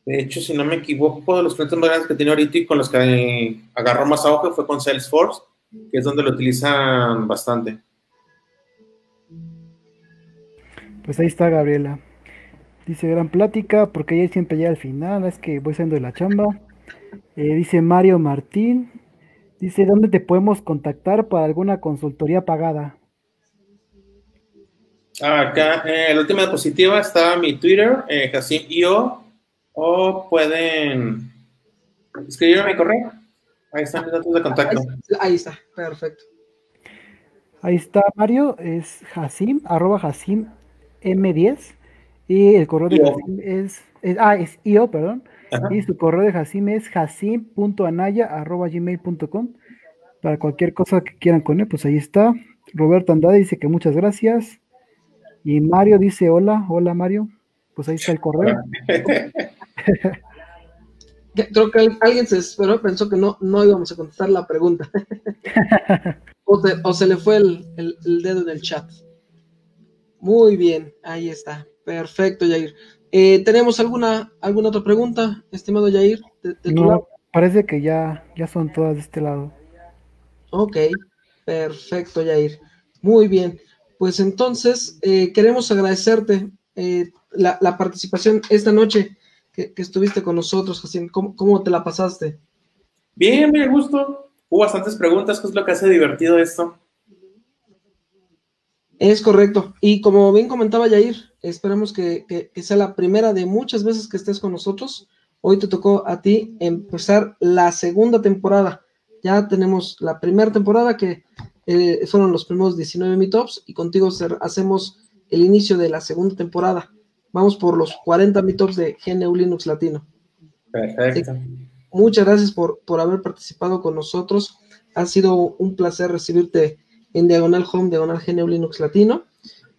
De hecho, si no me equivoco, de los clientes más grandes que tiene ahorita y con los que agarró más auge fue con Salesforce, que es donde lo utilizan bastante. Pues ahí está Gabriela. Dice gran plática, porque ya siempre llega al final, es que voy saliendo de la chamba. Eh, dice Mario Martín, dice, ¿dónde te podemos contactar para alguna consultoría pagada? Acá, eh, la última diapositiva está mi Twitter, eh, Io, o pueden escribirme mi correo. Ahí están los datos de contacto. Ahí está, perfecto. Ahí está Mario, es Hasim, arroba Hasim M10. Y el correo de Hasim es, ah, es IO, perdón. Y su correo de Hasim es hasim.anaya.gmail.com. Para cualquier cosa que quieran con él, pues ahí está. Roberto Andade dice que muchas gracias. Y Mario dice hola, hola Mario. Pues ahí está el correo. Creo que alguien se esperó, pensó que no, no íbamos a contestar la pregunta. *laughs* o, se, le fue el, dedo en el chat. Muy bien, ahí está. Perfecto, Jair. Eh, ¿Tenemos alguna, alguna otra pregunta, estimado Jair? no, parece que ya, ya son todas de este lado. Ok, perfecto, Jair. Muy bien. Pues entonces, eh, queremos agradecerte eh, la, la participación esta noche que, estuviste con nosotros, Jacín. ¿Cómo, te la pasaste? Bien, me gusto. Hubo bastantes preguntas, ¿qué es lo que hace divertido esto? Es correcto. Y como bien comentaba Yair, esperamos que, que, sea la primera de muchas veces que estés con nosotros. Hoy te tocó a ti empezar la segunda temporada. Ya tenemos la primera temporada que eh, fueron los primeros 19 meetups y contigo hacemos el inicio de la segunda temporada. Vamos por los 40 meetups de GNU Linux Latino. Perfecto. Muchas gracias por, por haber participado con nosotros. Ha sido un placer recibirte en Diagonal Home, Diagonal GNU Linux Latino.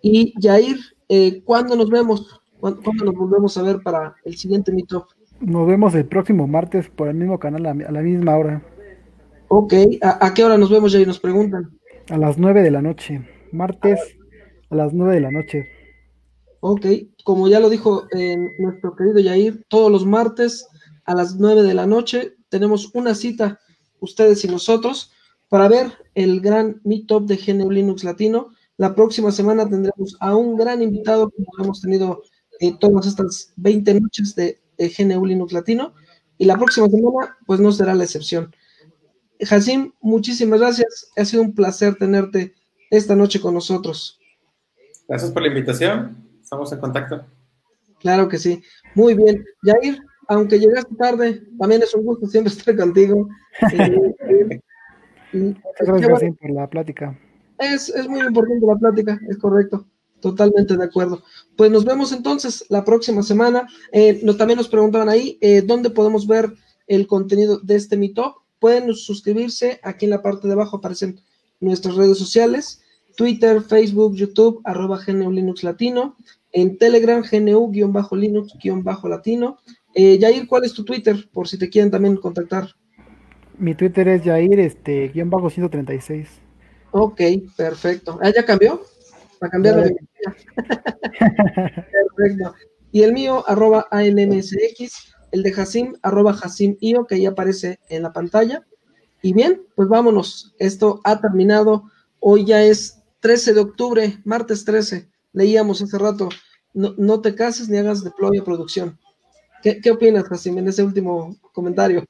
Y Jair, eh, ¿cuándo nos vemos? ¿Cuándo, nos volvemos a ver para el siguiente meetup? Nos vemos el próximo martes por el mismo canal a, la misma hora. Ok, ¿A, qué hora nos vemos, Jair? Nos preguntan. A las 9 de la noche. Martes a las 9 de la noche. Ok, como ya lo dijo eh, nuestro querido Yair, todos los martes a las 9 de la noche tenemos una cita, ustedes y nosotros, para ver el gran Meetup de GNU Linux Latino. La próxima semana tendremos a un gran invitado, como hemos tenido eh, todas estas 20 noches de, de GNU Linux Latino, y la próxima semana, pues no será la excepción. Jacim, muchísimas gracias. Ha sido un placer tenerte esta noche con nosotros. Gracias por la invitación. Estamos en contacto. Claro que sí. Muy bien. Jair, aunque llegaste tarde, también es un gusto siempre estar contigo. *laughs* Eh, Muchas gracias por la plática. Es, muy importante la plática, es correcto. Totalmente de acuerdo. Pues nos vemos entonces la próxima semana. Eh, también nos preguntaban ahí eh, dónde podemos ver el contenido de este mito. Pueden suscribirse. Aquí en la parte de abajo aparecen nuestras redes sociales. Twitter, Facebook, YouTube, arroba GNU Linux Latino en Telegram, GNU-Linux-Latino. Eh, Jair, ¿cuál es tu Twitter? Por si te quieren también contactar. Mi Twitter es Jair, este, guion bajo 136. Ok, perfecto. ¿Ah, ya cambió? Para cambiar la *laughs* Perfecto. Y el mío, arroba ANMSX, el de Hasim, arroba HasimIO, que ahí aparece en la pantalla. Y bien, pues vámonos. Esto ha terminado. Hoy ya es 13 de octubre, martes 13 leíamos hace rato, no, te cases ni hagas deploy a producción. ¿Qué, opinas, Jasim, en ese último comentario?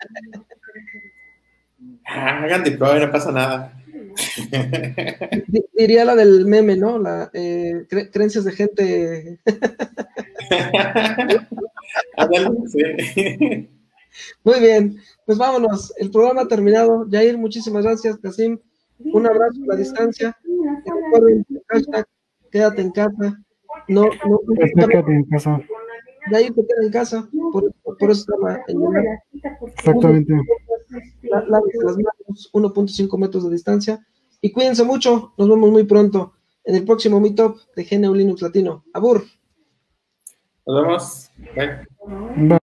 Ah, hagan deploy, no pasa nada. Diría la del meme, ¿no? La eh, creencias de gente. Muy bien, pues vámonos. El programa ha terminado. Jair, muchísimas gracias, Casim. Un abrazo a la distancia. Recuerden, hashtag quédate en casa. No, no, quédate en casa. De ahí te queda en casa, por, por eso estaba en Exactamente. las manos, 1.5 metros de distancia. Y cuídense mucho, nos vemos muy pronto en el próximo Meetup de GNU Linux Latino. Abur. Nos vemos. Bye.